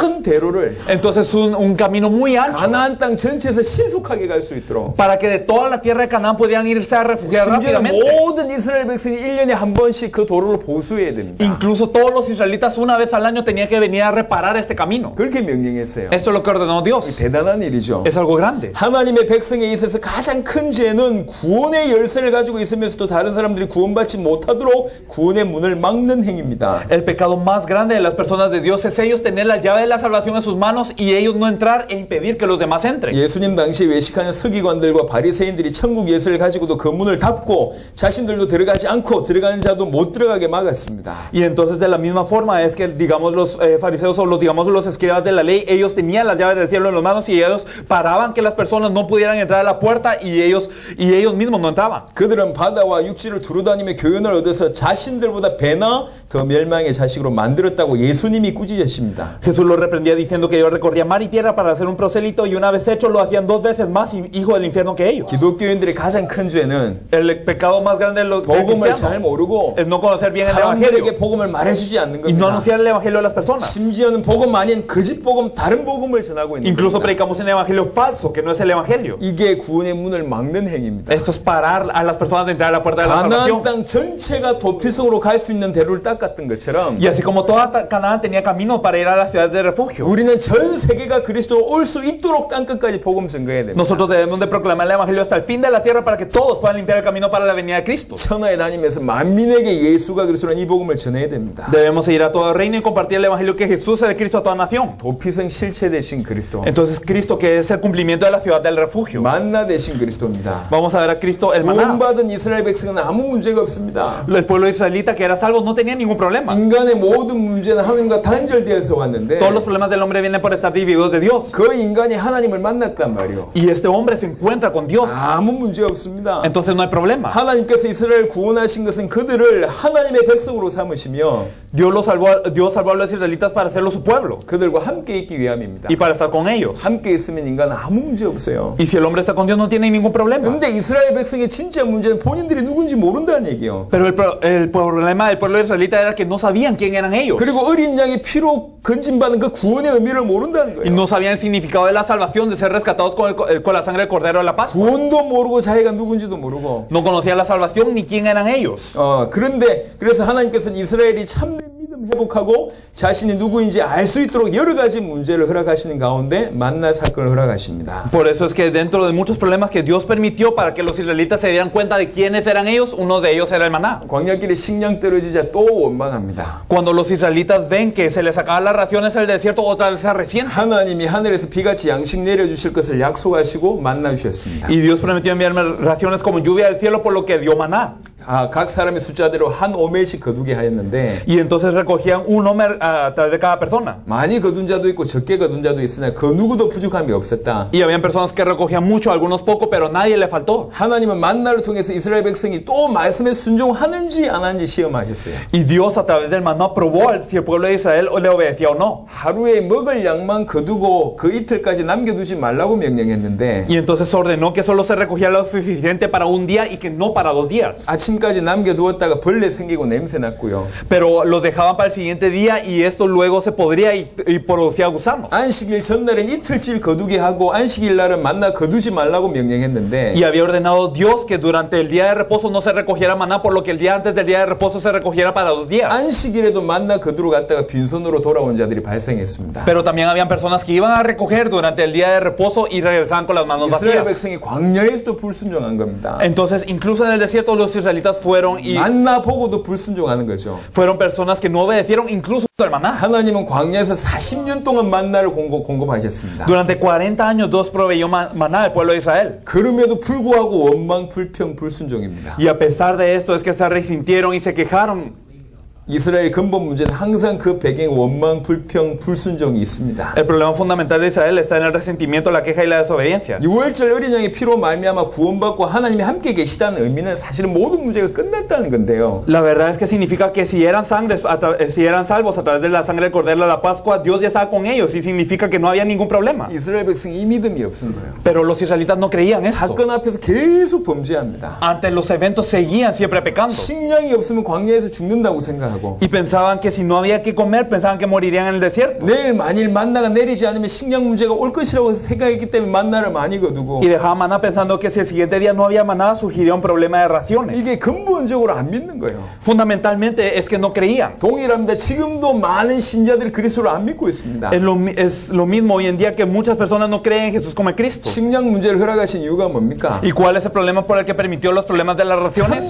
큰 대로를 Entonces un, un camino muy ancho 가나안 땅 전체에서 신속하게 갈 수 있도록 para que de toda la tierra de Canaán pudieran irse a refugiar 심지어 rápidamente. 모든 이스라엘 백성이 1년에 한 번씩 그 도로를 보수해야 됩니다. Incluso todos los israelitas una vez al año tenían que venir a reparar este camino. 그렇게 명령했어요. Esto es lo que ordenó Dios. 대단한 일이죠. Es algo grande. 하나님의 백성에 있어서 가장 큰 죄는 구원의 열쇠를 가지고 있으면서도 다른 사람들이 구원받지 못하도록 구원의 문을 막는 행위입니다. El pecado más grande de las personas de Dios es ellos tener la llave de la salvación en sus manos y ellos no entrar e impedir que los demás entren. 예수님 당시 외식하는 서기관들과 바리새인들이 천국 예수를 가지고도 그 문을 닫고 자 신들도 들어가지 않고 들어가는 자도 못 들어가게 막았습니다. Y entonces de la misma forma es que digamos los eh, fariseos o los digamos los escribas de la ley, ellos tenían las llaves del cielo en las manos y ellos paraban que las personas no pudieran entrar a la puerta y ellos y ellos mismos no entraban. 그들은 바다와 육지를 두루다니며 교훈을 얻어서 자신들보다 배나 더 멸망의 자식으로 만들었다고 예수님이 꾸짖으십니다. Jesús los reprendía diciendo que ellos recorrían mar y tierra para hacer un prosélito y una vez hecho lo hacían dos veces más hi- hijo del infierno que ellos. 기독교인들의 가장 큰 죄는 El pecado más grande de los del 복음을 잘 cristiano 모르고 es no conocer bien el 사람들에게 evangelio 복음을 말해주지 않는 y no 겁니다. anunciar el evangelio a las personas. 심지어는 복음 아닌 거짓 복음, 다른 복음을 전하고 있는 Incluso 겁니다. predicamos un evangelio falso que no es el evangelio. 이게 구원의 문을 막는 행위입니다. Esto es parar a las personas de entrar a la puerta de la 가나안 salvación. 땅 전체가 도피성으로 갈 수 있는 대로를 닦았던 것처럼 Y así como toda Ta- Canaán tenía camino para ir a las ciudades de refugio, 우리는 전 세계가 그리스도 올 수 있도록 땅 끝까지 복음 전거해야 됩니다. nosotros debemos de proclamar el evangelio hasta el fin de la tierra para que todos puedan limpiar el camino para la venida de Cristo. Debemos ir a todo el reino y compartir el evangelio que Jesús es el Cristo a toda nación. Entonces Cristo que es el cumplimiento de la ciudad del refugio. Vamos a ver a Cristo el maná. El pueblo israelita que era salvo no tenía ningún problema. Todos los problemas del hombre vienen por estar divididos de Dios. Y este hombre se encuentra con Dios. Entonces no hay problema. 이스라엘 구원하신 것은 그들을 하나님의 백성으로 삼으시며 Dios los salvó, a- Dios salvó a los israelitas para hacerlo su pueblo 그들과 함께 있기 위함입니다. y para estar con ellos. 함께 있으면 인간은 아무 문제 없어요. Y si el hombre está con Dios no tiene ningún problema. 근데 이스라엘 백성의 진짜 문제는 본인들이 누군지 모른다는 얘기예요. Pero el, el problema del pueblo israelita era que no sabían quién eran ellos. 그리고 어린 양의 피로 건진받은 그 구원의 의미를 모른다는 Y 거예요. no sabían el significado de la salvación, de ser rescatados con, el co- con la sangre del cordero de la paz. 구원도 모르고 자기가 누군지도 모르고. No conocían la salvación quién eran ellos. 어, 그런데 그래서 하나님께서는 이스라엘이 참된 회복하고 자신이 누구인지 알 수 있도록 여러 가지 문제를 허락하시는 가운데 만날 사건을 허락하십니다. Por eso es que dentro de muchos problemas que Dios permitió para que los israelitas se dieran cuenta de quiénes eran ellos, uno de ellos era el maná. 광야길에 식량 떨어지자 또 원망합니다. Cuando los israelitas ven que se les acaban las raciones en el desierto, otra vez se resienten. 하나님이 하늘에서 비같이 양식 내려주실 것을 약속하시고 만나 주셨습니다. Y Dios prometió enviarme raciones como lluvia del cielo, por lo que dio maná. 아, 각 사람의 숫자대로 한 오멜씩 거두게 하였는데 Y entonces recogían un homer a través de cada persona. 많이 거둔 자도 있고 적게 거둔 자도 있으나 그 누구도 부족함이 없었다. Y habían personas que recogían mucho, algunos poco, pero nadie le faltó. 하나님은 만나를 통해서 이스라엘 백성이 또 말씀에 순종하는지 안 하는지 시험하셨어요. Y Dios a través del maná probó si el pueblo de Israel le obedecía o no. 하루에 먹을 양만 거두고 그 이틀까지 남겨두지 말라고 명령했는데 Y entonces ordenó que solo se recogía lo suficiente para un día y que no para dos días. 아침 까지 남겨두었다가 벌레 생기고 냄새 났고요. Pero los dejaban para el siguiente día y esto luego se podría y, y producía gusanos. 안식일 전날엔 이틀치 거두게 하고 안식일 날은 만나 거두지 말라고 명령했는데 Y había ordenado Dios que durante el día de reposo no se recogiera maná, por lo que el día antes del día de reposo se recogiera para dos días. 안식일에도 만나 거두러 갔다가 빈손으로 돌아온 자들이 발생했습니다. Pero también habían personas que iban a recoger durante el día de reposo y regresaban con las manos 이스라엘 vacías. 백성이 광야에서도 불순종한 겁니다. Entonces, incluso en el desierto los israelitas fueron y 만나 보고도 불순종하는 거죠. fueron personas que no obedecieron incluso al maná. 하나님은 광야에서 40년 동안 만나를 공급, 공급하셨습니다. Durante 40 años Dios proveyó ma- maná al pueblo de Israel. 그럼에도 불구하고 원망, 불평, 불순종입니다. Y a pesar de esto es que se resintieron y se quejaron. 이스라엘 근본 문제는 항상 그 배경에 원망, 불평, 불순종이 있습니다. El problema fundamental de Israel está en el resentimiento, la queja y la desobediencia. 6월절 어린 양의 피로 말미암아 구원받고 하나님이 함께 계시다는 의미는 사실은 모든 문제가 끝났다는 건데요. La verdad es que significa que si eran sangres, eh, si eran salvos a través de la sangre del cordero de la Pascua, Dios ya estaba con ellos y significa que no había ningún problema. 이스라엘 백성이 이 믿음이 없은 거예요. Pero los israelitas no creían esto. 사건 앞에서 계속 범죄합니다. Ante los eventos seguían siempre pecando. 식량이 없으면 광야에서 죽는다고 생각하고 y pensaban que si no había que comer, pensaban que morirían en el desierto. Y dejaban maná pensando que si el siguiente día no había maná, surgiría un problema de raciones. Fundamentalmente es que no creían. Es lo, es lo mismo hoy en día que muchas personas no creen en Jesús como el Cristo. ¿Y cuál es el problema por el que permitió los problemas de las raciones?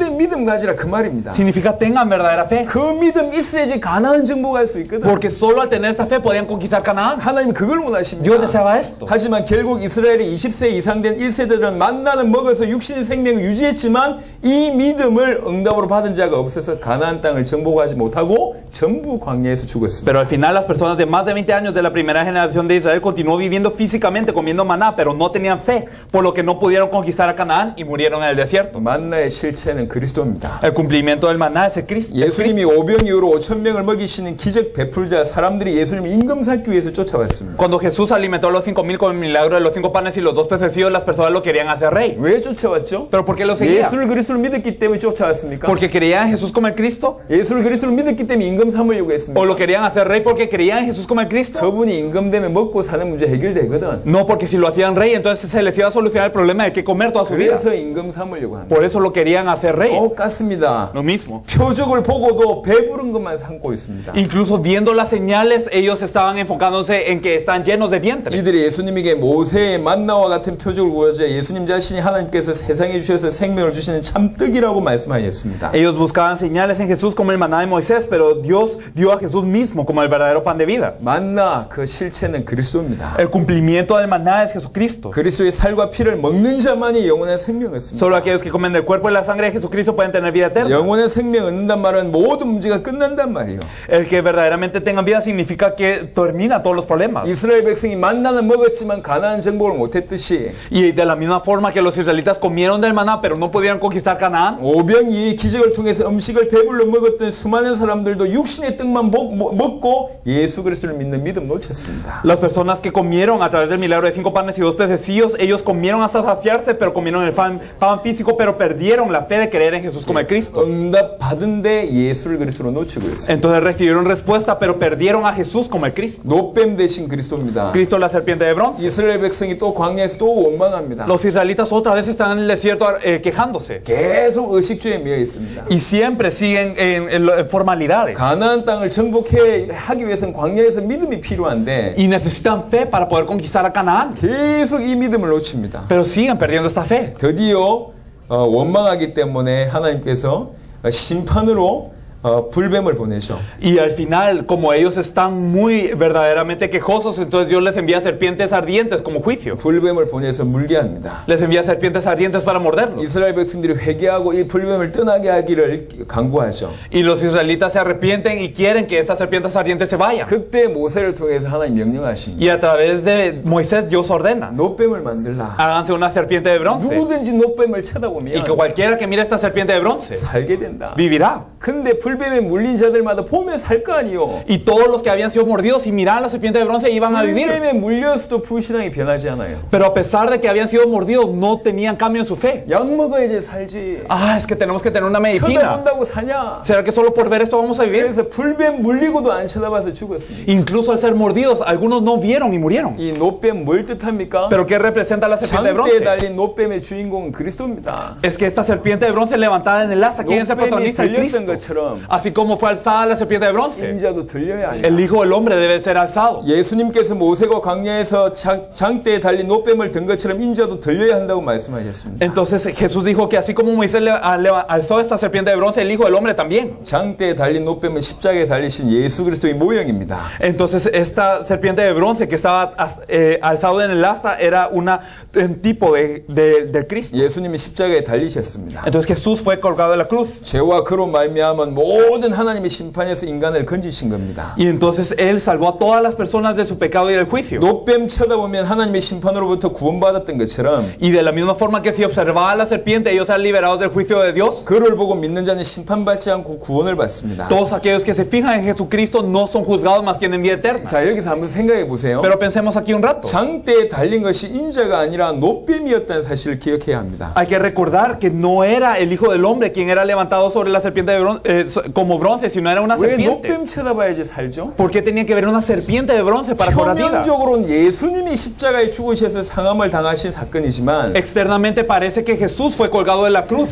Significa tengan verdadera fe. 그 믿음 있어야지 가나안 정복할 수 있거든. Porque solo al tener esta fe podían conquistar Canaán. 하나님 그걸 원하십니다. Dios deseaba esto. 하지만 결국 이스라엘의 20세 이상 된 1세대들은 만나는 먹어서 육신의 생명을 유지했지만 이 믿음을 응답으로 받은 자가 없어서 가나안 땅을 정복하지 못하고 전부 광야에서 죽었습니다. Pero al final las personas de más de 20 años de la primera generación de Israel continuó viviendo físicamente comiendo maná, pero no tenían fe, por lo que no pudieron conquistar a Canaán y murieron en el desierto. 만나의 실체는 그리스도입니다. El cumplimiento del maná es el Cristo. 예수님이 오병 이후로 5천 명을 먹이시는 기적 베풀자 사람들이 예수님 임금 삼기 위해서 쫓아왔습니다. Cuando Jesús alimentó a los cinco mil con el milagro de los cinco panes y los dos pececillos, las personas lo querían hacer rey. 왜 쫓아왔죠? ¿Pero por qué lo seguían? 예수를 그리스도를 믿었기 때문에 쫓아왔습니까? ¿Porque creían en Jesús como el Cristo? 예수를 그리스도를 믿었기 때문에 임금 삼으려고 ¿O 했습니다. lo querían hacer rey porque creían en Jesús como el Cristo? 그분이 임금 되면 먹고 사는 문제 해결되거든. No, porque si lo hacían rey, entonces se les iba a solucionar el problema de que comer toda su vida. 그래서 임금 삼으려고 합니다. Por eso lo querían hacer rey. 똑같습니다. Lo mismo. 표적을 보고도 배 부른 것만 삼고 있습니다. Incluso viendo las señales, ellos estaban enfocándose en que están llenos de vientre. 이들이 예수님에게 모세의 만나와 같은 표적을 구하자 예수님 자신이 하나님께서 세상에 주셔서 생명을 주시는 참떡이라고 말씀하셨습니다. Ellos buscaban señales en Jesús como el maná de Moisés, pero Dios dio a Jesús mismo como el verdadero pan de vida. 만나 그 실체는 그리스도입니다. El cumplimiento del maná es Jesucristo. 그리스도의 살과 피를 먹는 자만이 영원한 생명을 얻습니다. Solo aquellos que comen del cuerpo y la sangre de Jesucristo pueden tener vida eterna. 영원한 생명 얻는단 말은 모든 문제가 끝난단 말이에요. El que verdaderamente tengan vida significa que termina todos los problemas. 이스라엘 백성이 만나는 먹었지만 가나안 정복을 못했듯이 Y de la misma forma que los israelitas comieron del maná, pero no pudieron conquistar Canaán, 오병이의 기적을 통해서 음식을 배불러 먹었던 수많은 사람들도 육신의 떡만 먹- 먹- 먹고 예수 그리스도를 믿는 믿음 놓쳤습니다. las personas que comieron a través del milagro de cinco panes y dos pececillos, ellos comieron hasta saciarse, pero comieron el pan, pan físico, pero perdieron la fe de creer en Jesús como el Cristo. 응답 받은데 예수를 그리스도 로 놓치고 있어요. Entonces recibieron respuesta, pero perdieron a Jesús como el Cristo. 노뱀 대신 그리스도입니다. Cristo la serpiente de bronce. 이스라엘 백성이 또 광야에서 또 원망합니다. Los israelitas otra vez están en el desierto eh, quejándose. 계속 의식주에 미어 있습니다. Y siempre siguen en, en lo- en formalidades. 가나안 땅을 정복해 하기 위해서는 광야에서 믿음이 필요한데 Y necesitan fe para poder conquistar a Canaán. 계속 이 믿음을 놓칩니다. Pero siguen perdiendo esta fe. 드디어 어, 원망하기 때문에 하나님께서 어, 심판으로 어, 불뱀을 보내죠. Y al final, como ellos están muy verdaderamente quejosos, entonces Dios les envía serpientes ardientes como juicio. 불뱀을 보내서 물게 합니다. Les envía serpientes ardientes para morderlos. 이스라엘 백성들이 회개하고 이 불뱀을 떠나게 하기를 강구하죠. Y los israelitas se arrepienten y quieren que esas serpientes ardientes se vayan. 그때 모세를 통해서 하나님 명령하십니다. Y a través de Moisés Dios ordena, 노뱀을 만들라. háganse una serpiente de bronce. 누구든지 노뱀을 Y 쳐다보면 que cualquiera que mire esta serpiente de bronce 살게 된다. vivirá. 근데 불 뱀에 물린 자들마다 보면 살 거 아니요. Y todos los que habían sido mordidos y miraban la serpiente de bronce iban a vivir. 불뱀에 물려서도 불신앙이 변하지 않아요. Pero a pesar de que habían sido mordidos, no tenían cambio en su fe. 약 먹어야지 살지. Ah, es que tenemos que tener una medicina. 쳐다본다고 사냐? ¿Será que solo por ver esto vamos a vivir? 그래서 불뱀 물리고도 안 쳐다봐서 죽었습니다. Incluso al ser mordidos, algunos no vieron y murieron. 이 노뱀 뭘 뜻합니까? ¿Pero qué representa la serpiente de 장대에 bronce? 달린 노뱀의 주인공은 그리스도입니다. Es que esta serpiente de bronce levantada en el asta, ¿quién es el 노뱀이 protagonista? El 들렸던 Cristo. 것처럼 Así como fue alzada la serpiente de bronce, 인자도 들려야 el 합니다. Hijo del Hombre debe ser alzado. 예수님께서 모세가 광야에서 자- 장대에 달린 노뱀을 든 것처럼 인자도 들려야 한다고 말씀하셨습니다. Entonces Jesús dijo que así como Moisés le- a- le- alzó esta serpiente de bronce, el Hijo del Hombre también. 장대에 달린 노뱀은 십자가에 달리신 예수 그리스도의 모형입니다. Entonces esta serpiente de bronce que estaba as- eh, alzado en el asta era una, un tipo de, de- del Cristo. 예수님이 십자가에 달리셨습니다. Entonces Jesús fue colgado de la cruz. 죄와 그로 말미암은 모 든 하나님의 심판에서 인간을 건지신 겁니다. Y entonces Él salvó a todas las personas de su pecado y del juicio. 노뱀 쳐다보면 하나님의 심판으로부터 구원받았던 것처럼 Y de la misma forma que si observaba la serpiente, ellos eran liberados del juicio de Dios. 그를 보고 믿는 자는 심판받지 않고 구원을 받습니다. Todos aquellos que se fijan en Jesucristo no son juzgados, más tienen vida eterna. 자 여기서 한번 생각해 보세요. Pero pensemos aquí un rato. 장대에 달린 것이 인자가 아니라 노뱀이었다는 사실을 기억해야 합니다. Hay que recordar que no era el Hijo del Hombre quien era levantado sobre la serpiente de bron- eh, como bronce, sino era una 왜 serpiente. 노뱀 쳐다봐야지 살죠? ¿Por qué tenía que ver una serpiente de bronce para cobrar vida? 표면적으로는 예수님이 십자가에 죽으셔서 상함을 당하신 사건이지만 Externamente parece que Jesús fue colgado de la cruz,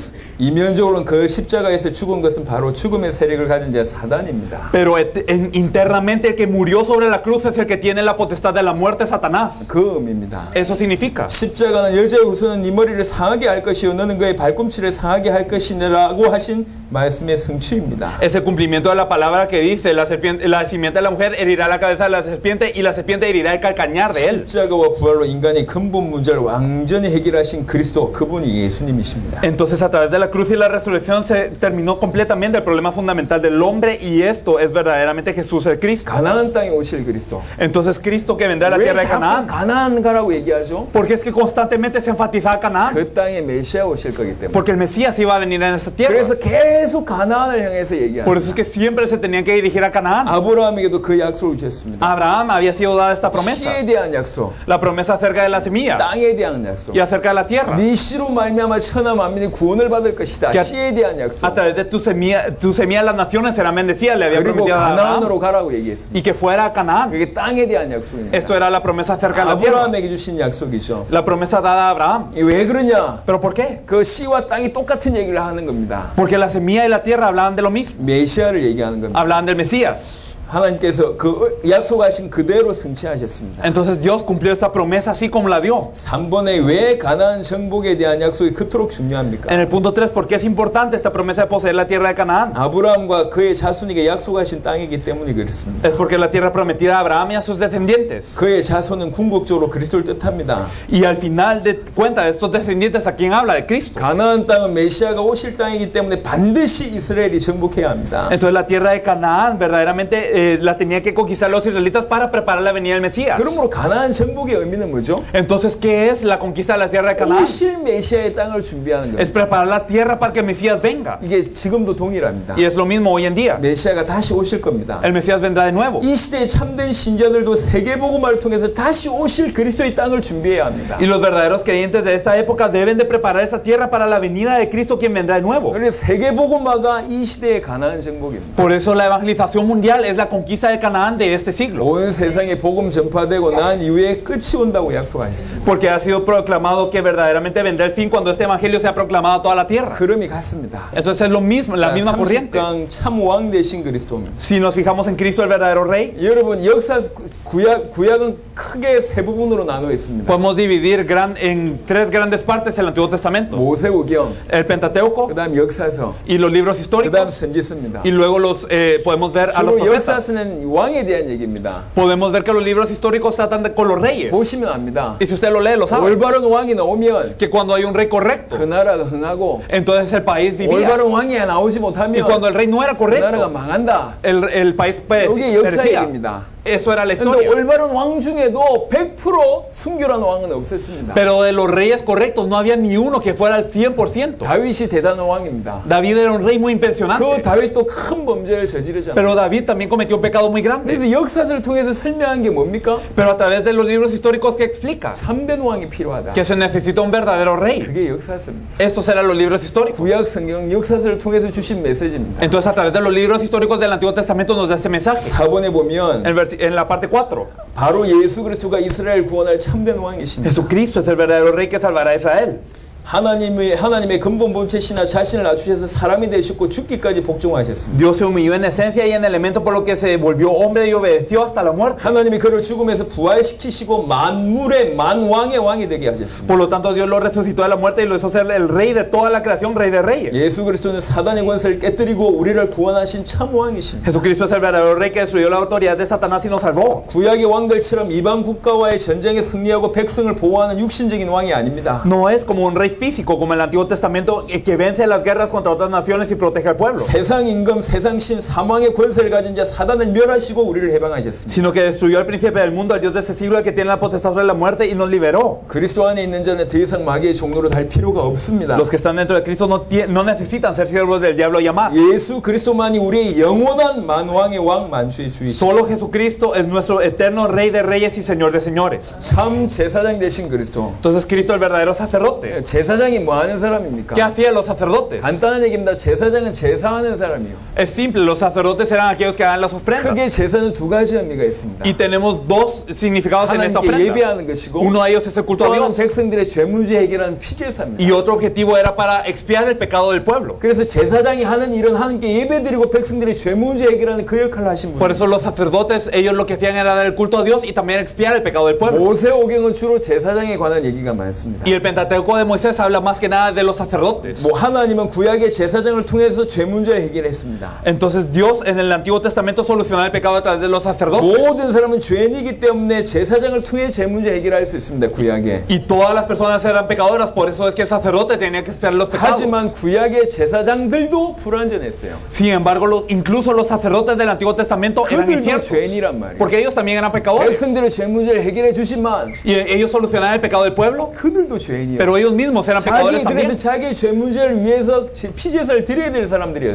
이면적으로는 그 십자가에서 죽은 것은 바로 죽음의 세력을 가진 자 사단입니다. pero internamente el que murió sobre la cruz es el que tiene la potestad de la muerte, Satanás. 그 의미입니다. Eso significa. 십자가는 여자의 후손은 네 머리를 상하게 할 것이요 너는 그의 발꿈치를 상하게 할 것이라고 하신 말씀의 성취입니다. Es el cumplimiento de la palabra que dice, la, serpiente, la simiente de la mujer herirá la cabeza de la serpiente y la serpiente herirá el calcañar de él. 십자가와 부활로 인간의 근본 문제를 완전히 해결하신 그리스도 그분이 예수님이십니다. Entonces a través de la cruz y la resurrección se terminó completamente el problema fundamental del hombre y esto es verdaderamente Jesús el Cristo. 가나안 땅에 오실 그리스도. Entonces Cristo que vendrá a la 왜 tierra de 자꾸 Canaán. 가나안 가라고 얘기하죠? Porque es que constantemente se enfatizaba Canaán. 그 땅에 메시아 오실 거기 때문에. Porque el Mesías iba a venir en esa tierra. 그래서 계속 가나안을 향해서 Por 얘기합니다. eso es que siempre se tenían que dirigir a Canaán. 아브라함에게도 그 약속을 주셨습니다. A Abraham había sido dada esta promesa. 씨에 대한 약속, La promesa acerca de la semilla 땅에 대한 약속. y acerca de la tierra. 네 씨로 말미암아 천하 만민이 구원을 받을 것이다. Que a- 씨에 대한 A 약속. través de tu semilla, tu semilla las naciones serán bendecidas, le había 그리고 prometido a Abraham. 가나안으로 가라고 얘기했습니다. Y que fuera a Canaán. 그게 땅에 대한 약속입니다. Esto era la promesa acerca de la tierra. 아브라함에게 주신 약속이죠. La promesa dada a Abraham. 이왜 그러냐? ¿Pero por qué? 그 씨와 땅이 똑같은 얘기를 하는 겁니다. Porque la semilla y la tierra hablaban de lo mismo. 메시아를 얘기하는 겁니다. Hablaban del Mesías. 하나님께서 그 약속하신 그대로 성취하셨습니다. Entonces Dios cumplió esta promesa así como la dio. 3번에 왜 가나안 정복에 대한 약속이 그토록 중요합니까? En el punto 3, ¿por qué es importante esta promesa de poseer la tierra de Canaán? 아브라함과 그의 자손에게 약속하신 땅이기 때문에 그렇습니다. Es porque la tierra prometida a Abraham y a sus descendientes. 그의 자손은 궁극적으로 그리스도를 뜻합니다. Y al final de cuenta de estos descendientes, ¿a quién habla? De Cristo. 가나안 땅은 메시아가 오실 땅이기 때문에 반드시 이스라엘이 정복해야 합니다. Entonces la tierra de Canaán verdaderamente eh, la tenía que conquistar los israelitas para preparar la venida del Mesías. 그러므로 가나안 정복의 의미는 뭐죠? Entonces, ¿qué es la conquista de la tierra de Canaán? 오실 메시아의 땅을 준비하는 Es 겁니다. preparar la tierra para que el Mesías venga. 이게 지금도 동일합니다. Y es lo mismo hoy en día. 메시아가 다시 오실 겁니다. El Mesías vendrá de nuevo. 이 시대의 참된 신자들도 세계복음화를 통해서 다시 오실 그리스도의 땅을 준비해야 합니다. Y los verdaderos creyentes de esta época deben de preparar esa tierra para la venida de Cristo quien vendrá de nuevo. 그래서 세계복음화가 이 시대의 가나안 정복입니다. Por eso la evangelización mundial es la conquista de Canaán de este siglo. 온 세상에 복음 전파되고 난 이후에 끝이 온다고 약속하셨습니다. Porque ha sido proclamado que verdaderamente vendrá el fin cuando este evangelio sea proclamado a toda la tierra. 흐름이 같습니다. Entonces es lo mismo, la misma corriente. 30강 참왕 되신 그리스도입니다. Si nos fijamos en Cristo el verdadero rey, 여러분 역사 구약 구약은 크게 세 부분으로 나누어 있습니다. podemos dividir gran, en tres grandes partes el Antiguo Testamento. 모세오경, El Pentateuco 그다음 역사서, y los libros 그다음 históricos. 선지서입니다. Y luego los eh, podemos ver a los 주로 profetas. 역사서는 왕에 대한 얘기입니다. Podemos ver que los libros históricos tratan de, con los reyes. 보시면 압니다. Y si usted lo lee, lo sabe. 올바른 왕이 나오면 Que cuando hay un rey correcto, 그 나라가 흥하고 entonces el país vivía. 올바른 왕이 나오지 Y 못하면 cuando el rey no era 그 나라가 correcto, 망한다. el, el país pe- 이게 역사 perecía. 얘기입니다. Eso era la 근데 historia. 올바른 왕 중에도 100% 순결한 왕은 없었습니다. Pero de los reyes correctos no había ni uno que fuera al 100%. 다윗이 대단한 왕입니다. David era un rey muy impresionante. 그 다윗도 큰 범죄를 저지르잖아요. Pero David también cometió un pecado muy grande. 그래서 역사를 통해서 설명한 게 뭡니까? Pero a través de los libros históricos que explica 참된 왕이 필요하다. que se necesita un verdadero rey. 그게 역사서입니다. Estos eran los libros históricos. 구약 성경은 역사서를 통해서 주신 메시지입니다. Entonces a través de los libros históricos del Antiguo Testamento nos da este mensaje. 4번에 보면 En, versi- en la parte 4. 바로 예수 그리스도가 이스라엘 구원할 참된 왕이십니다. Jesucristo es el verdadero rey que salvará a Israel. 하나님의 하나님의 근본 본체시나 자신을 낮추셔서 사람이 되셨고 죽기까지 복종하셨습니다. Dios se humilló en esencia y en elemento por lo que se volvió hombre y obedeció hasta la muerte. 하나님이 그를 죽음에서 부활시키시고 만물의 만왕의 왕이 되게 하셨습니다. Por lo tanto, Dios lo resucitó de la muerte y lo hizo ser el rey de toda la creación, rey de reyes. 예수 그리스도는 사단의 권세를 깨뜨리고 우리를 구원하신 참 왕이십니다. Jesucristo es el verdadero rey que destruyó la autoridad de Satanás y nos salvó. 구약의 왕들처럼 이방 국가와의 전쟁에 승리하고 백성을 보호하는 육신적인 왕이 아닙니다. No es como un rey físico como en el Antiguo Testamento eh, que vence las guerras contra otras naciones y protege al pueblo, 세상 임금, 세상 신, 사망의 권세를 가진 자 사단을 멸하시고 우리를 해방하셨습니다. sino que destruyó al príncipe del mundo, al Dios de ese siglo, el que tiene la potestad sobre la muerte y nos liberó. 그리스도 안에 있는 자는 더 이상 마귀의 종로로 달 필요가 없습니다. Los que están dentro de Cristo no, tie- no necesitan ser siervos del diablo ya más. 예수 그리스도만이 우리의 영원한 만왕의 왕 만주의 주이시 Solo Jesucristo es nuestro eterno Rey de Reyes y Señor de Señores. 참 제사장 되신 그리스도. Entonces Cristo es el verdadero sacerdote. 제사장이 뭐 하는 사람입니까? ¿Qué hacían los sacerdotes? 간단한 얘기입니다. 제사장은 제사하는 사람이요. Es simple, los sacerdotes eran aquellos que hagan las ofrendas. 크게 제사는 두 가지 의미가 있습니다. Y tenemos dos significados en esta 하나님께 ofrenda. 예배하는 것이고 Uno de ellos es el culto a 또한 Dios. 백성들의 죄 문제 해결하는 피제사입니다. Y otro objetivo era para expiar el pecado del pueblo. 그래서 제사장이 하는 일은 하나님께 예배드리고 백성들의 죄 문제 해결하는 그 역할을 하신 Por 분입니다. eso los sacerdotes, ellos lo que hacían era dar el culto a Dios y también expiar el pecado del pueblo. 모세오경은 주로 제사장에 관한 얘기가 많습니다. Y el Pentateuco de Moisés habla más que nada de los sacerdotes. 뭐 하나님은 구약의 제사장을 통해서 죄 문제를 해결했습니다. Entonces Dios en el Antiguo Testamento solucionaba el pecado a través de los sacerdotes. 모든 사람은 죄인이기 때문에 제사장을 통해 죄 문제 해결할 수 있습니다. 구약에. Y todas las personas eran pecadoras, por eso es que el sacerdote tenía que expiar los pecados. 하지만 구약의 제사장들도 불완전했어요. Sin embargo, los- incluso los sacerdotes del Antiguo Testamento eran 그들도 infiernos. 죄인이란 말이에요. Porque ellos también eran pecadores. 백성들의 죄 문제를 해결해 주지만 Y ellos solucionaban el pecado del pueblo, 그들도 죄인이에요. pero ellos mismos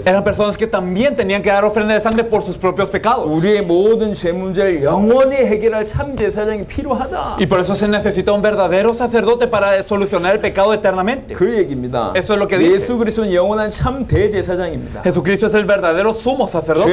eran personas que también tenían que dar ofrenda de sangre por sus propios pecados. Y por eso se necesita un verdadero sacerdote para solucionar el pecado eternamente. Eso es lo que dice. Jesucristo es el verdadero sumo sacerdote.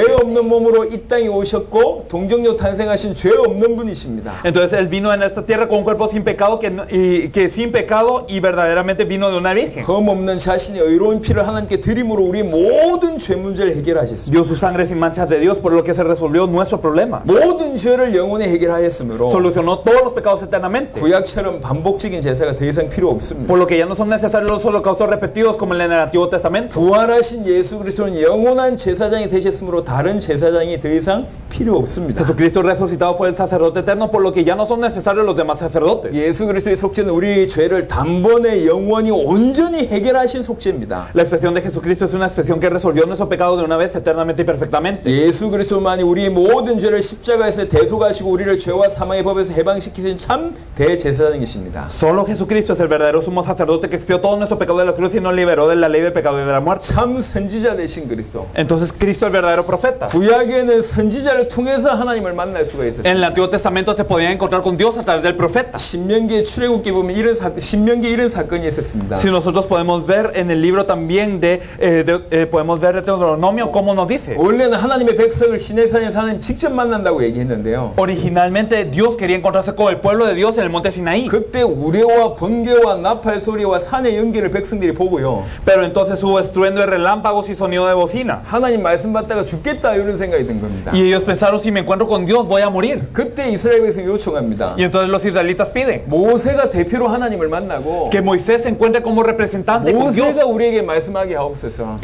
Entonces él vino en esta tierra con un cuerpo sin pecado que, y, que sin pecado y verdaderamente vino de una virgen. 흠 없는 자신의 의로운 피를 하나님께 드림으로 우리 모든 죄 문제를 해결하셨습니다. Dio su sangre sin manchas de Dios, por lo que se resolvió nuestro problema. 모든 죄를 영원히 해결하였으므로 Solucionó todos los pecados eternamente. 구약처럼 반복적인 제사가 더 이상 필요 없습니다. Por lo que ya no son necesarios los holocaustos repetidos como en el Antiguo Testamento. 부활하신 예수 그리스도는 영원한 제사장이 되셨으므로 다른 제사장이 더 이상 필요 없습니다. Jesucristo resucitado fue el sacerdote eterno, por lo que ya no son necesarios los demás sacerdotes. 예수 그리스도의 속죄는 우리의 죄를 단번에 영원히 온전히 해결하신 속죄입니다. La expresión de Jesucristo es una expresión que resolvió nuestro pecado de una vez eternamente y perfectamente. 예수 그리스도만이 우리의 모든 죄를 십자가에서 대속하시고 우리를 죄와 사망의 법에서 해방시키신 참 대제사장이십니다. Solo Jesucristo es el verdadero sumo sacerdote que expió todo nuestro pecado de la cruz y nos liberó de la ley del pecado y de la muerte. 참 선지자 되신 그리스도. Entonces Cristo es el verdadero profeta. 구약에는 선지자를 통해서 하나님을 만날 수가 En 있었습니다. el Antiguo Testamento se podía encontrar con Dios a través del profeta. 신명기의 출애굽기 보면 이런 사, 신명기 이런 사건 이 사건이 있었습니다. Si nosotros podemos ver en el libro también de, eh, de- eh, podemos ver de Deuteronomio cómo nos dice. 원래는 하나님의 백성을 시내산에서 하나님 직접 만난다고 얘기했는데요. Originalmente Dios quería encontrarse con el pueblo de Dios en el monte Sinaí. 그때 우레와 번개와 나팔 소리와 산의 연기를 백성들이 보고요. Pero entonces hubo estruendo de relámpagos y sonido de bocina. 하나님 말씀 받다가 죽겠다 이런 생각이 든 겁니다. Y ellos pensaron, si me encuentro con Dios voy a morir. 그때 이스라엘 백성이 요청합니다. Y entonces los israelitas piden 모세가 대표로 하나님을 만나고 que Moisés Moisés se encuentre como representante con Dios.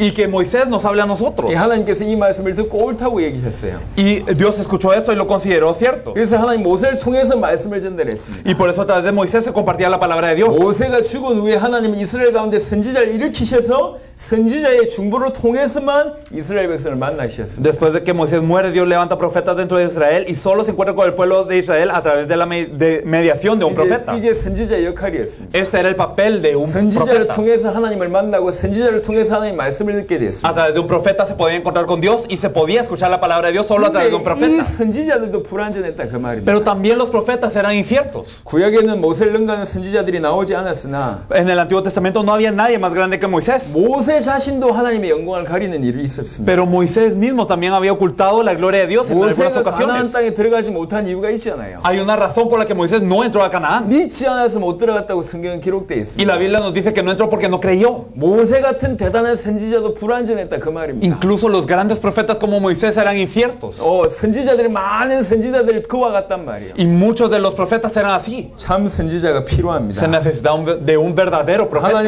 Y que Moisés nos hable a nosotros. Y Dios escuchó eso y lo consideró cierto. Y por eso a través de Moisés se compartía la palabra de Dios. 모세가 죽은 후에 하나님은 이스라엘 가운데 선지자를 일으키셔서 선지자의 중보를 통해서만 이스라엘 백성을 만나셨습니다. Después de que Moisés muere, Dios levanta profetas dentro de Israel y solo se encuentra con el pueblo de Israel a través de la me- de mediación de un 이게, profeta. 이게 선지자의 역할이었습니다. Este era el papel de un 선지자를 profeta. 통해서 하나님을 만나고 선지자를 통해서 하나님 말씀을 듣게 A 됐습니다. través de un profeta se podía encontrar con Dios y se podía escuchar la palabra de Dios solo a través de un 근데 이 profeta. 선지자들도 불완전했다 그 말입니다. Pero también los profetas eran inciertos. 구약에는 모세를 능가하는 선지자들이 나오지 않았으나 En el Antiguo Testamento no había nadie más grande que Moisés. 모세 Pero Moisés mismo también había ocultado la gloria de Dios en algunas ocasiones. Hay una razón por la que Moisés no entró a Canaán. Y la Biblia nos dice que no entró porque no creyó. Incluso los grandes profetas como Moisés eran infiertos. Y muchos de los profetas eran así. Se necesitaba de un verdadero profeta.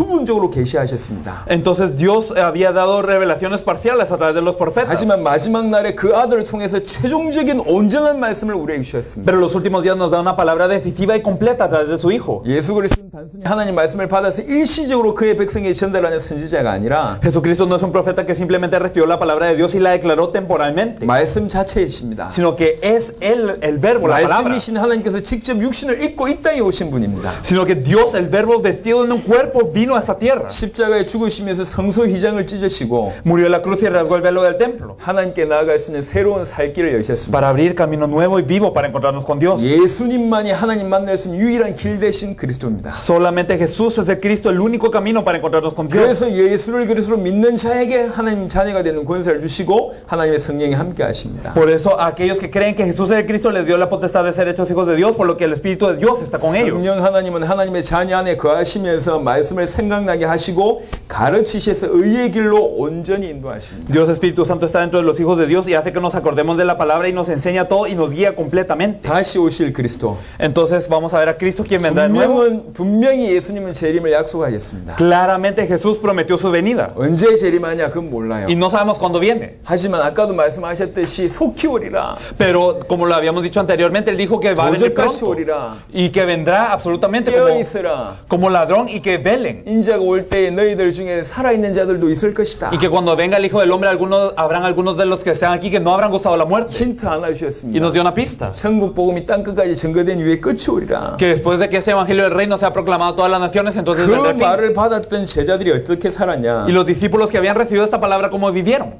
하나님께서는 예적인의 선지자를 통해서 부분적으로 계시하셨습니다. Entonces Dios había dado revelaciones parciales a través de los profetas. 하지만 마지막 날에 그 아들을 통해서 최종적인 온전한 말씀을 우리에게 주셨습니다. Pero en los últimos días nos da una palabra decisiva y completa a través de su Hijo. 예수 그리스도는 단순히 하나님 말씀을 받아서 일시적으로 그의 백성에게 전달하는 선지자가 아니라 Jesucristo no es un profeta que simplemente recibió la palabra de Dios y la declaró temporalmente, 말씀 자체이십니다. sino que es Él, el verbo, la palabra. 말씀이신 하나님께서 직접 육신을 입고 이 땅에 오신 분입니다. Sino que Dios, el verbo vestido en un cuerpo, vino a esta tierra. 십자가에 죽으시면서 성소 휘장을 찢으시고 Murió en la cruz y rasgó el velo del templo 하나님께 나아갈 수 있는 새로운 살 길을 여셨습니다. para abrir camino nuevo y vivo para encontrarnos con Dios. 예수님만이 하나님 만날 수 있는 유일한 길 대신 그리스도입니다. Solamente Jesús es el Cristo, el único camino para encontrarnos con Dios. 그래서 예수를 그리스도로 믿는 자에게 하나님 자녀가 되는 권세를 주시고 하나님의 성령이 함께 하십니다. Por eso a aquellos que creen que Jesús es el Cristo les dio la potestad de ser hechos hijos de Dios, por lo que el Espíritu de Dios está con ellos. 성령 하나님은 하나님의 자녀 안에 거하시면서 말씀을 생각나게 하시고 가르치셔서 의의 길로 온전히 인도하십니다. Dios Espíritu Santo está dentro de los hijos de Dios y hace que nos acordemos de la palabra y nos enseña todo y nos guía completamente. 다시 오실 그리스도. Entonces vamos a ver a Cristo quien vendrá de nuevo. 분명은 분명히 예수님은 재림을 약속하셨습니다. Claramente Jesús prometió su venida 언제 재림하냐 그건 몰라요. y no sabemos cuándo viene. 하지만 아까도 말씀하셨듯이 속히 오리라. Pero como lo habíamos dicho anteriormente, él dijo que va a venir 도적같이 pronto 오리라. y que vendrá absolutamente 깨어 como, 있으라. como ladrón y que velen. 인자가 올 때에 너희들 중에 살아있는 자들도 있을 것이다. Y que cuando venga el Hijo del Hombre, algunos, habrán algunos de los que están aquí que no habrán gustado la muerte. 힌트 하나 Y 주셨습니다. nos dio una pista. 천국 복음이 땅 끝까지 전거된 이후에 끝이 오리라. Que después de que este Evangelio del Reino sea proclamado a todas las naciones, entonces 그 vendrá el fin. 말을 받았던 제자들이 어떻게 살았냐? Y los discípulos que habían recibido esta palabra, ¿cómo vivieron?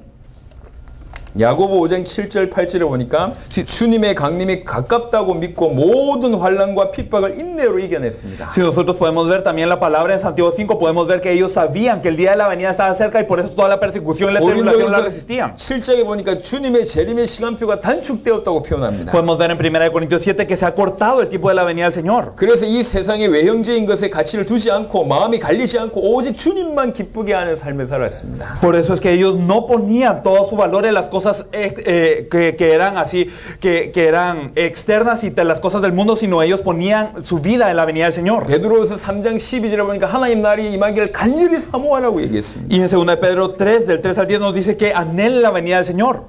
야고보 5장 7절 8절에 보니까 주님의 강림이 가깝다고 믿고 모든 환란과 핍박을 인내로 이겨냈습니다. Si nosotros podemos ver también la palabra en Santiago 5, podemos ver que ellos sabían que el día de la venida estaba cerca y por eso toda la persecución y la tribulación la resistían. 7장에 보니까 주님의 재림의 시간표가 단축되었다고 표현합니다. Podemos ver en 1 Corintios 7 que se ha cortado el tiempo de la venida del Señor. 그래서 이 세상의 외형적인 것에 가치를 두지 않고 마음이 갈리지 않고 오직 주님만 기쁘게 하는 삶을 살았습니다. Por eso es que ellos no ponían todo su valor en las cosas eh, eh, que, que eran así, que, que eran externas y de las cosas del mundo, sino ellos ponían su vida en la venida del Señor. 베드로서 3장 12절에 보니까 하나님 날이 임하기를 간절히 사모하라고 얘기했습니다. Y en 2 Pedro 3, del 3 al 10, nos dice que anhela la venida del Señor.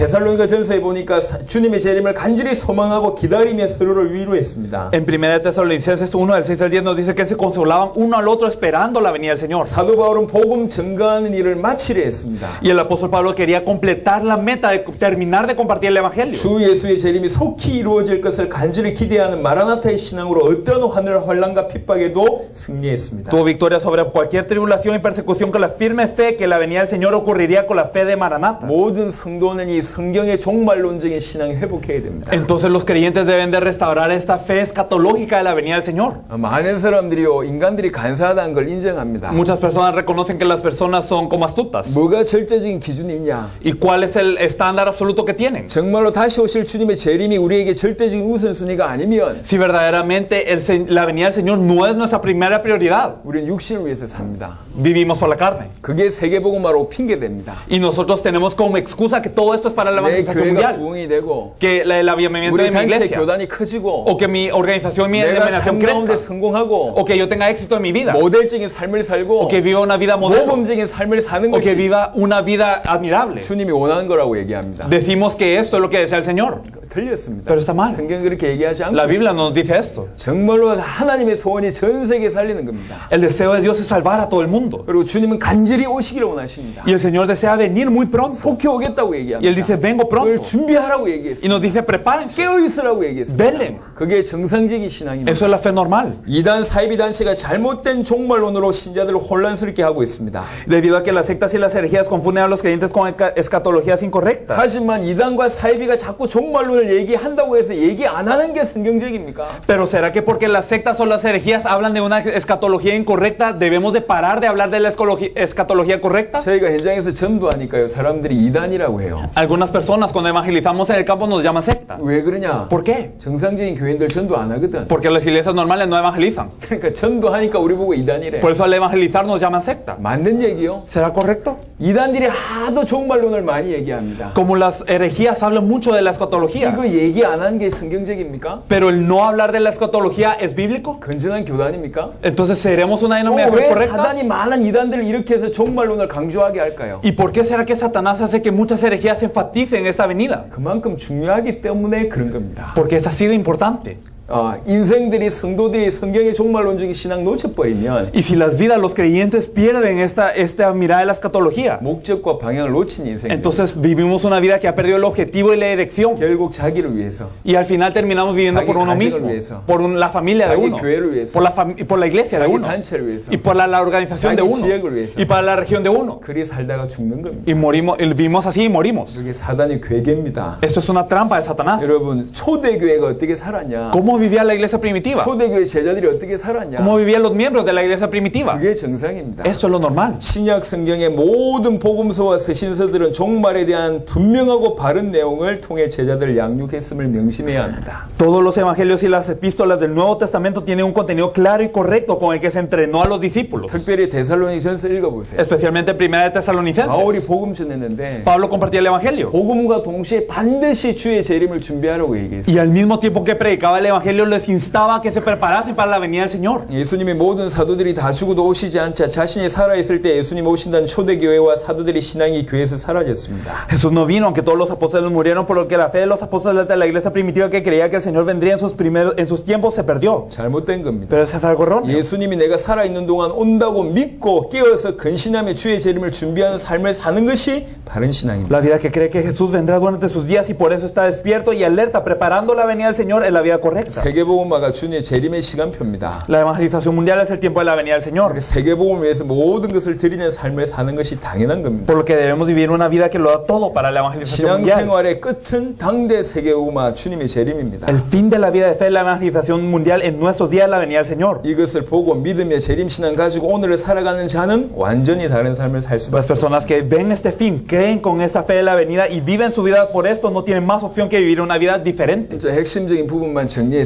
데살로니가 전서에 보니까 사- 주님의 재림을 간절히 소망하고 기다리며 서로를 위로했습니다. En 1 Tesalonicenses 1, del 6 al 10, nos dice que se consolaban uno al otro esperando la venida del Señor. 사도 바울은 복음 증가하는 일을 마치려 했습니다. Y el apóstol Pablo quería completar la meta de terminar de compartir el Evangelio. 주 예수의 재림이 속히 이루어질 것을 간절히 기대하는 마라나타의 신앙으로 어떤 하늘 환란과 핍박에도 승리했습니다. Tuvo victoria sobre cualquier tribulación y persecución con la firme fe que la venida del Señor ocurriría con la fe de Maranata. 모든 성도는 이 성경의 종말론적인 신앙 회복해야 됩니다. Entonces los creyentes deben de restaurar esta fe escatológica de la venida del Señor. 많은 사람들이요 인간들이 간사하다는 걸 인정합니다. Muchas personas reconocen que las personas son como astutas. 뭐가 절대적인 기준이 있냐? ¿Y cuál es el estándar absoluto que tienen? 정말로 다시 오실 주님의 재림이 우리에게 절대적인 우선순위가 아니면 Si verdaderamente el se- la venida del Señor no es nuestra primera prioridad, 우리는 육신을 위해서 삽니다. vivimos por la carne. 그게 세계복음화로 핑계됩니다. Y nosotros tenemos como excusa que todo esto es para la 내 evangelización 교회가 mundial. 부흥이 되고 Que la- el avivamiento 우리 de mi 단체 iglesia. 교단이 커지고 O que mi organización, mi 내가 denominación 삶 가운데 crezca. 성공하고 O que yo tenga éxito en mi vida. 모델적인 삶을 살고 O que viva una vida modelo. 모범적인 삶을 사는 O que 것이 viva una vida admirable. 주님이 원하는 거라고 얘기합니다. Decimos que esto es lo que desea el Señor. 틀렸습니다. Pero está mal. 성경 그렇게 얘기하지 않고 La. Biblia no nos dice esto. 정말로 하나님의 소원이 전 세계 살리는 겁니다. El deseo de Dios es salvar a todo el mundo. 그리고 주님은 간절히 오시기를 원하십니다. Y el Señor desea venir muy pronto. 속히 오겠다고 Y Él 얘기합니다. dice, vengo 그걸 pronto. 준비하라고 Y 얘기했어요. nos dice, prepárense. 깨어 있으라고 얘기했어요. Velen. 그게 정상적인 신앙입니다. Eso es la fe normal. 이단 사이비 단체가 잘못된 종말론으로 신자들을 혼란스럽게 하고 있습니다. Debido a que las sectas y las herejías confunden a los creyentes con esca- escatologías incorrectas. 하지만 이단과 사이비가 자꾸 종말론 을 얘기한다고 해서 얘기 안 하는 게 성경적입니까? Pero ¿será que porque las sectas o las herejías hablan de una escatología incorrecta, debemos de parar de hablar de la escologi- escatología correcta? 저희가 현장에서 전도하니까요. 사람들이 이단이라고 해요. Algunas personas cuando evangelizamos en el campo nos llaman secta. 왜 그러냐? ¿Por qué? 정상적인 교인들 전도 안 하거든. Porque las iglesias normales no evangelizan. 그러니까 전도하니까 우리 보고 이단이래. Por eso al evangelizar nos llaman secta. 맞는 얘기요. ¿Será correcto? 이단들이 하도 종말론을 많이 얘기합니다. Como las herejías hablan mucho de la escatología. 이거 얘기 안 하는 게 성경적입니까? Pero el no hablar de la escatología es bíblico. 건전한 교단입니까? Entonces seremos una 또 denominación 왜 correcta. 사단이 많은 이단들을 이렇게 해서 종말론을 강조하게 할까요? ¿Y por qué será que Satanás hace que muchas herejías enfaticen esta venida? 그만큼 중요하기 때문에 그런 겁니다. Porque es así de importante. 아, 인생들이 성도들이 성경의 종말론적인 신앙 놓쳐버리면 Y si las vidas, los creyentes pierden esta, esta mirada de la escatología, 목적과 방향을 놓친 인생 entonces vivimos una vida que ha perdido el objetivo y la dirección. 결국 자기를 위해서 Y al final terminamos viviendo 자기 por uno 가정을 mismo, 위해서. por un- la familia de 자기 uno, 교회를 위해서. por la, fam- y por la iglesia de 자기 uno, 단체를 위해서 y por la, la organización de 자기 uno, 지역을 위해서. y para la región de uno. 그리 살다가 죽는 겁니다. Y morimos, y vivimos así y morimos. 그게 사단의 괴계입니다. Esto es una trampa de Satanás. 여러분 초대교회가 어떻게 살았냐? ¿Cómo vivía la iglesia primitiva? 초대교회 제자들이 어떻게 살았냐? ¿Cómo vivían los miembros de la iglesia primitiva? 그게 정상입니다. Eso es lo normal. 신약 성경의 모든 복음서와 서신서들은 종말에 대한 분명하고 바른 내용을 통해 제자들을 양육했음을 명심해야 합니다. Todos los evangelios y las epístolas del Nuevo Testamento tienen un contenido claro y correcto con el que se entrenó a los discípulos. 특별히 데살로니전서 읽어보세요. Especialmente Primera de Tesalonicenses. 바울이 복음 전했는데 Pablo compartía el evangelio. 복음과 동시에 반드시 주의 재림을 준비하라고 얘기했어요. Y al mismo tiempo que predicaba el evangelio les instaba a que se preparasen para la venida del Señor. 예수님이 모든 사도들이 다 죽어도 오시지 않자 자신이 살아 있을 때 예수님 오신다는 초대 교회와 사도들의 신앙이 교회에서 사라졌습니다. Jesús no vino, aunque todos los apóstoles murieron, por lo que la fe de los apóstoles de la iglesia primitiva que creía que el Señor vendría en sus primeros, en sus tiempos se perdió. 잘못된 겁니다. Pero eso es algo erróneo. 예수님이 내가 살아 있는 동안 온다고 믿고 깨어서 근신하며 주의 재림을 준비하는 삶을 사는 것이 바른 신앙입니다. La vida que cree que Jesús vendrá durante sus días y por eso está despierto y alerta, preparando la venida del Señor es la vida correcta. 세계복음화가 주님의 재림의 시간표입니다. La evangelización mundial es el tiempo de la venida del Señor. 세계복음을 위해서 모든 것을 드리는 삶을 사는 것이 당연한 겁니다. Por lo que debemos vivir una vida que lo da todo para la evangelización mundial. 신앙생활의 끝은 당대 세계복음화 주님의 재림입니다. El fin de la vida de fe es la evangelización mundial en nuestros días es la venida del Señor. 이것을 보고 믿으며 재림 신앙 가지고 오늘을 살아가는 자는 완전히 다른 삶을 살 Las 수밖에 personas 없습니다. que ven este fin, creen con esta fe de la venida y viven su vida por esto, no tienen más opción que vivir una vida diferente.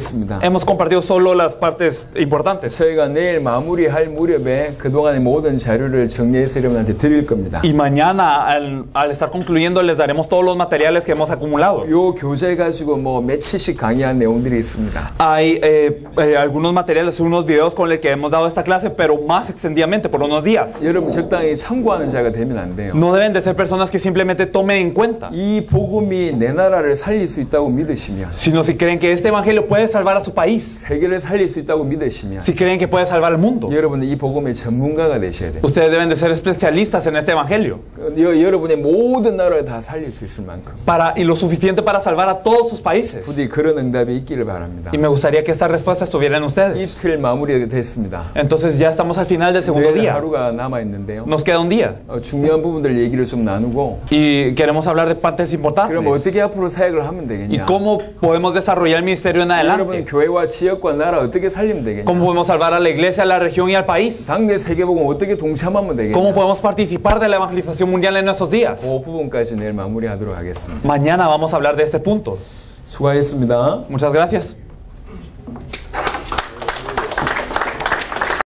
자, 핵심적인 부분만 정리했습니다. Hemos compartido solo las partes importantes. 저희가 내일 마무리할 무렵에 그동안의 모든 자료를 정리해서 여러분한테 드릴 겁니다. Y mañana, al, al estar concluyendo, les daremos todos los materiales que hemos acumulado. 요 교재 가지고 뭐 며칠씩 강의한 내용들이 있습니다. Hay eh, eh, algunos materiales, unos videos con los que hemos dado esta clase, pero más extendidamente, por unos días. 여러분 적당히 참고하는 자가 되면 안 돼요. No deben de ser personas que simplemente tomen en cuenta, 이 복음이 내 나라를 살릴 수 있다고 믿으시면 sino si creen que este evangelio puede salvar a su país, 세계를 살릴 수 있다고 믿으시면 si creen que puede salvar el mundo, 여러분은 이 복음의 전문가가 되셔야 돼요. ustedes deben de ser especialistas en este evangelio. 여, 여러분의 모든 나라를 다 살릴 수 있을 만큼 Para, y lo suficiente para salvar a todos sus países. 부디 그런 응답이 있기를 바랍니다. Y me gustaría que esta respuesta estuviera en ustedes. 이틀 마무리가 됐습니다. Entonces ya estamos al final del segundo 내일 día. 하루가 남아 있는데요. Nos queda un día. 어, 중요한 부분들 얘기를 좀 나누고 Y queremos hablar de partes importantes. 그럼 어떻게 앞으로 사역을 하면 Y 되겠냐? cómo podemos desarrollar el ministerio en 여러분 adelante. 교회와 지역과 나라 어떻게 살리면 되겠냐? Cómo podemos salvar a la iglesia, a la región y al país. 당내 세계복음 어떻게 동참하면 되겠냐? Cómo podemos participar de la evangelización mundial en nuestros días. 그 부분까지 내일 마무리하도록 하겠습니다. Mañana vamos a hablar de este punto. 수고하셨습니다. Muchas gracias.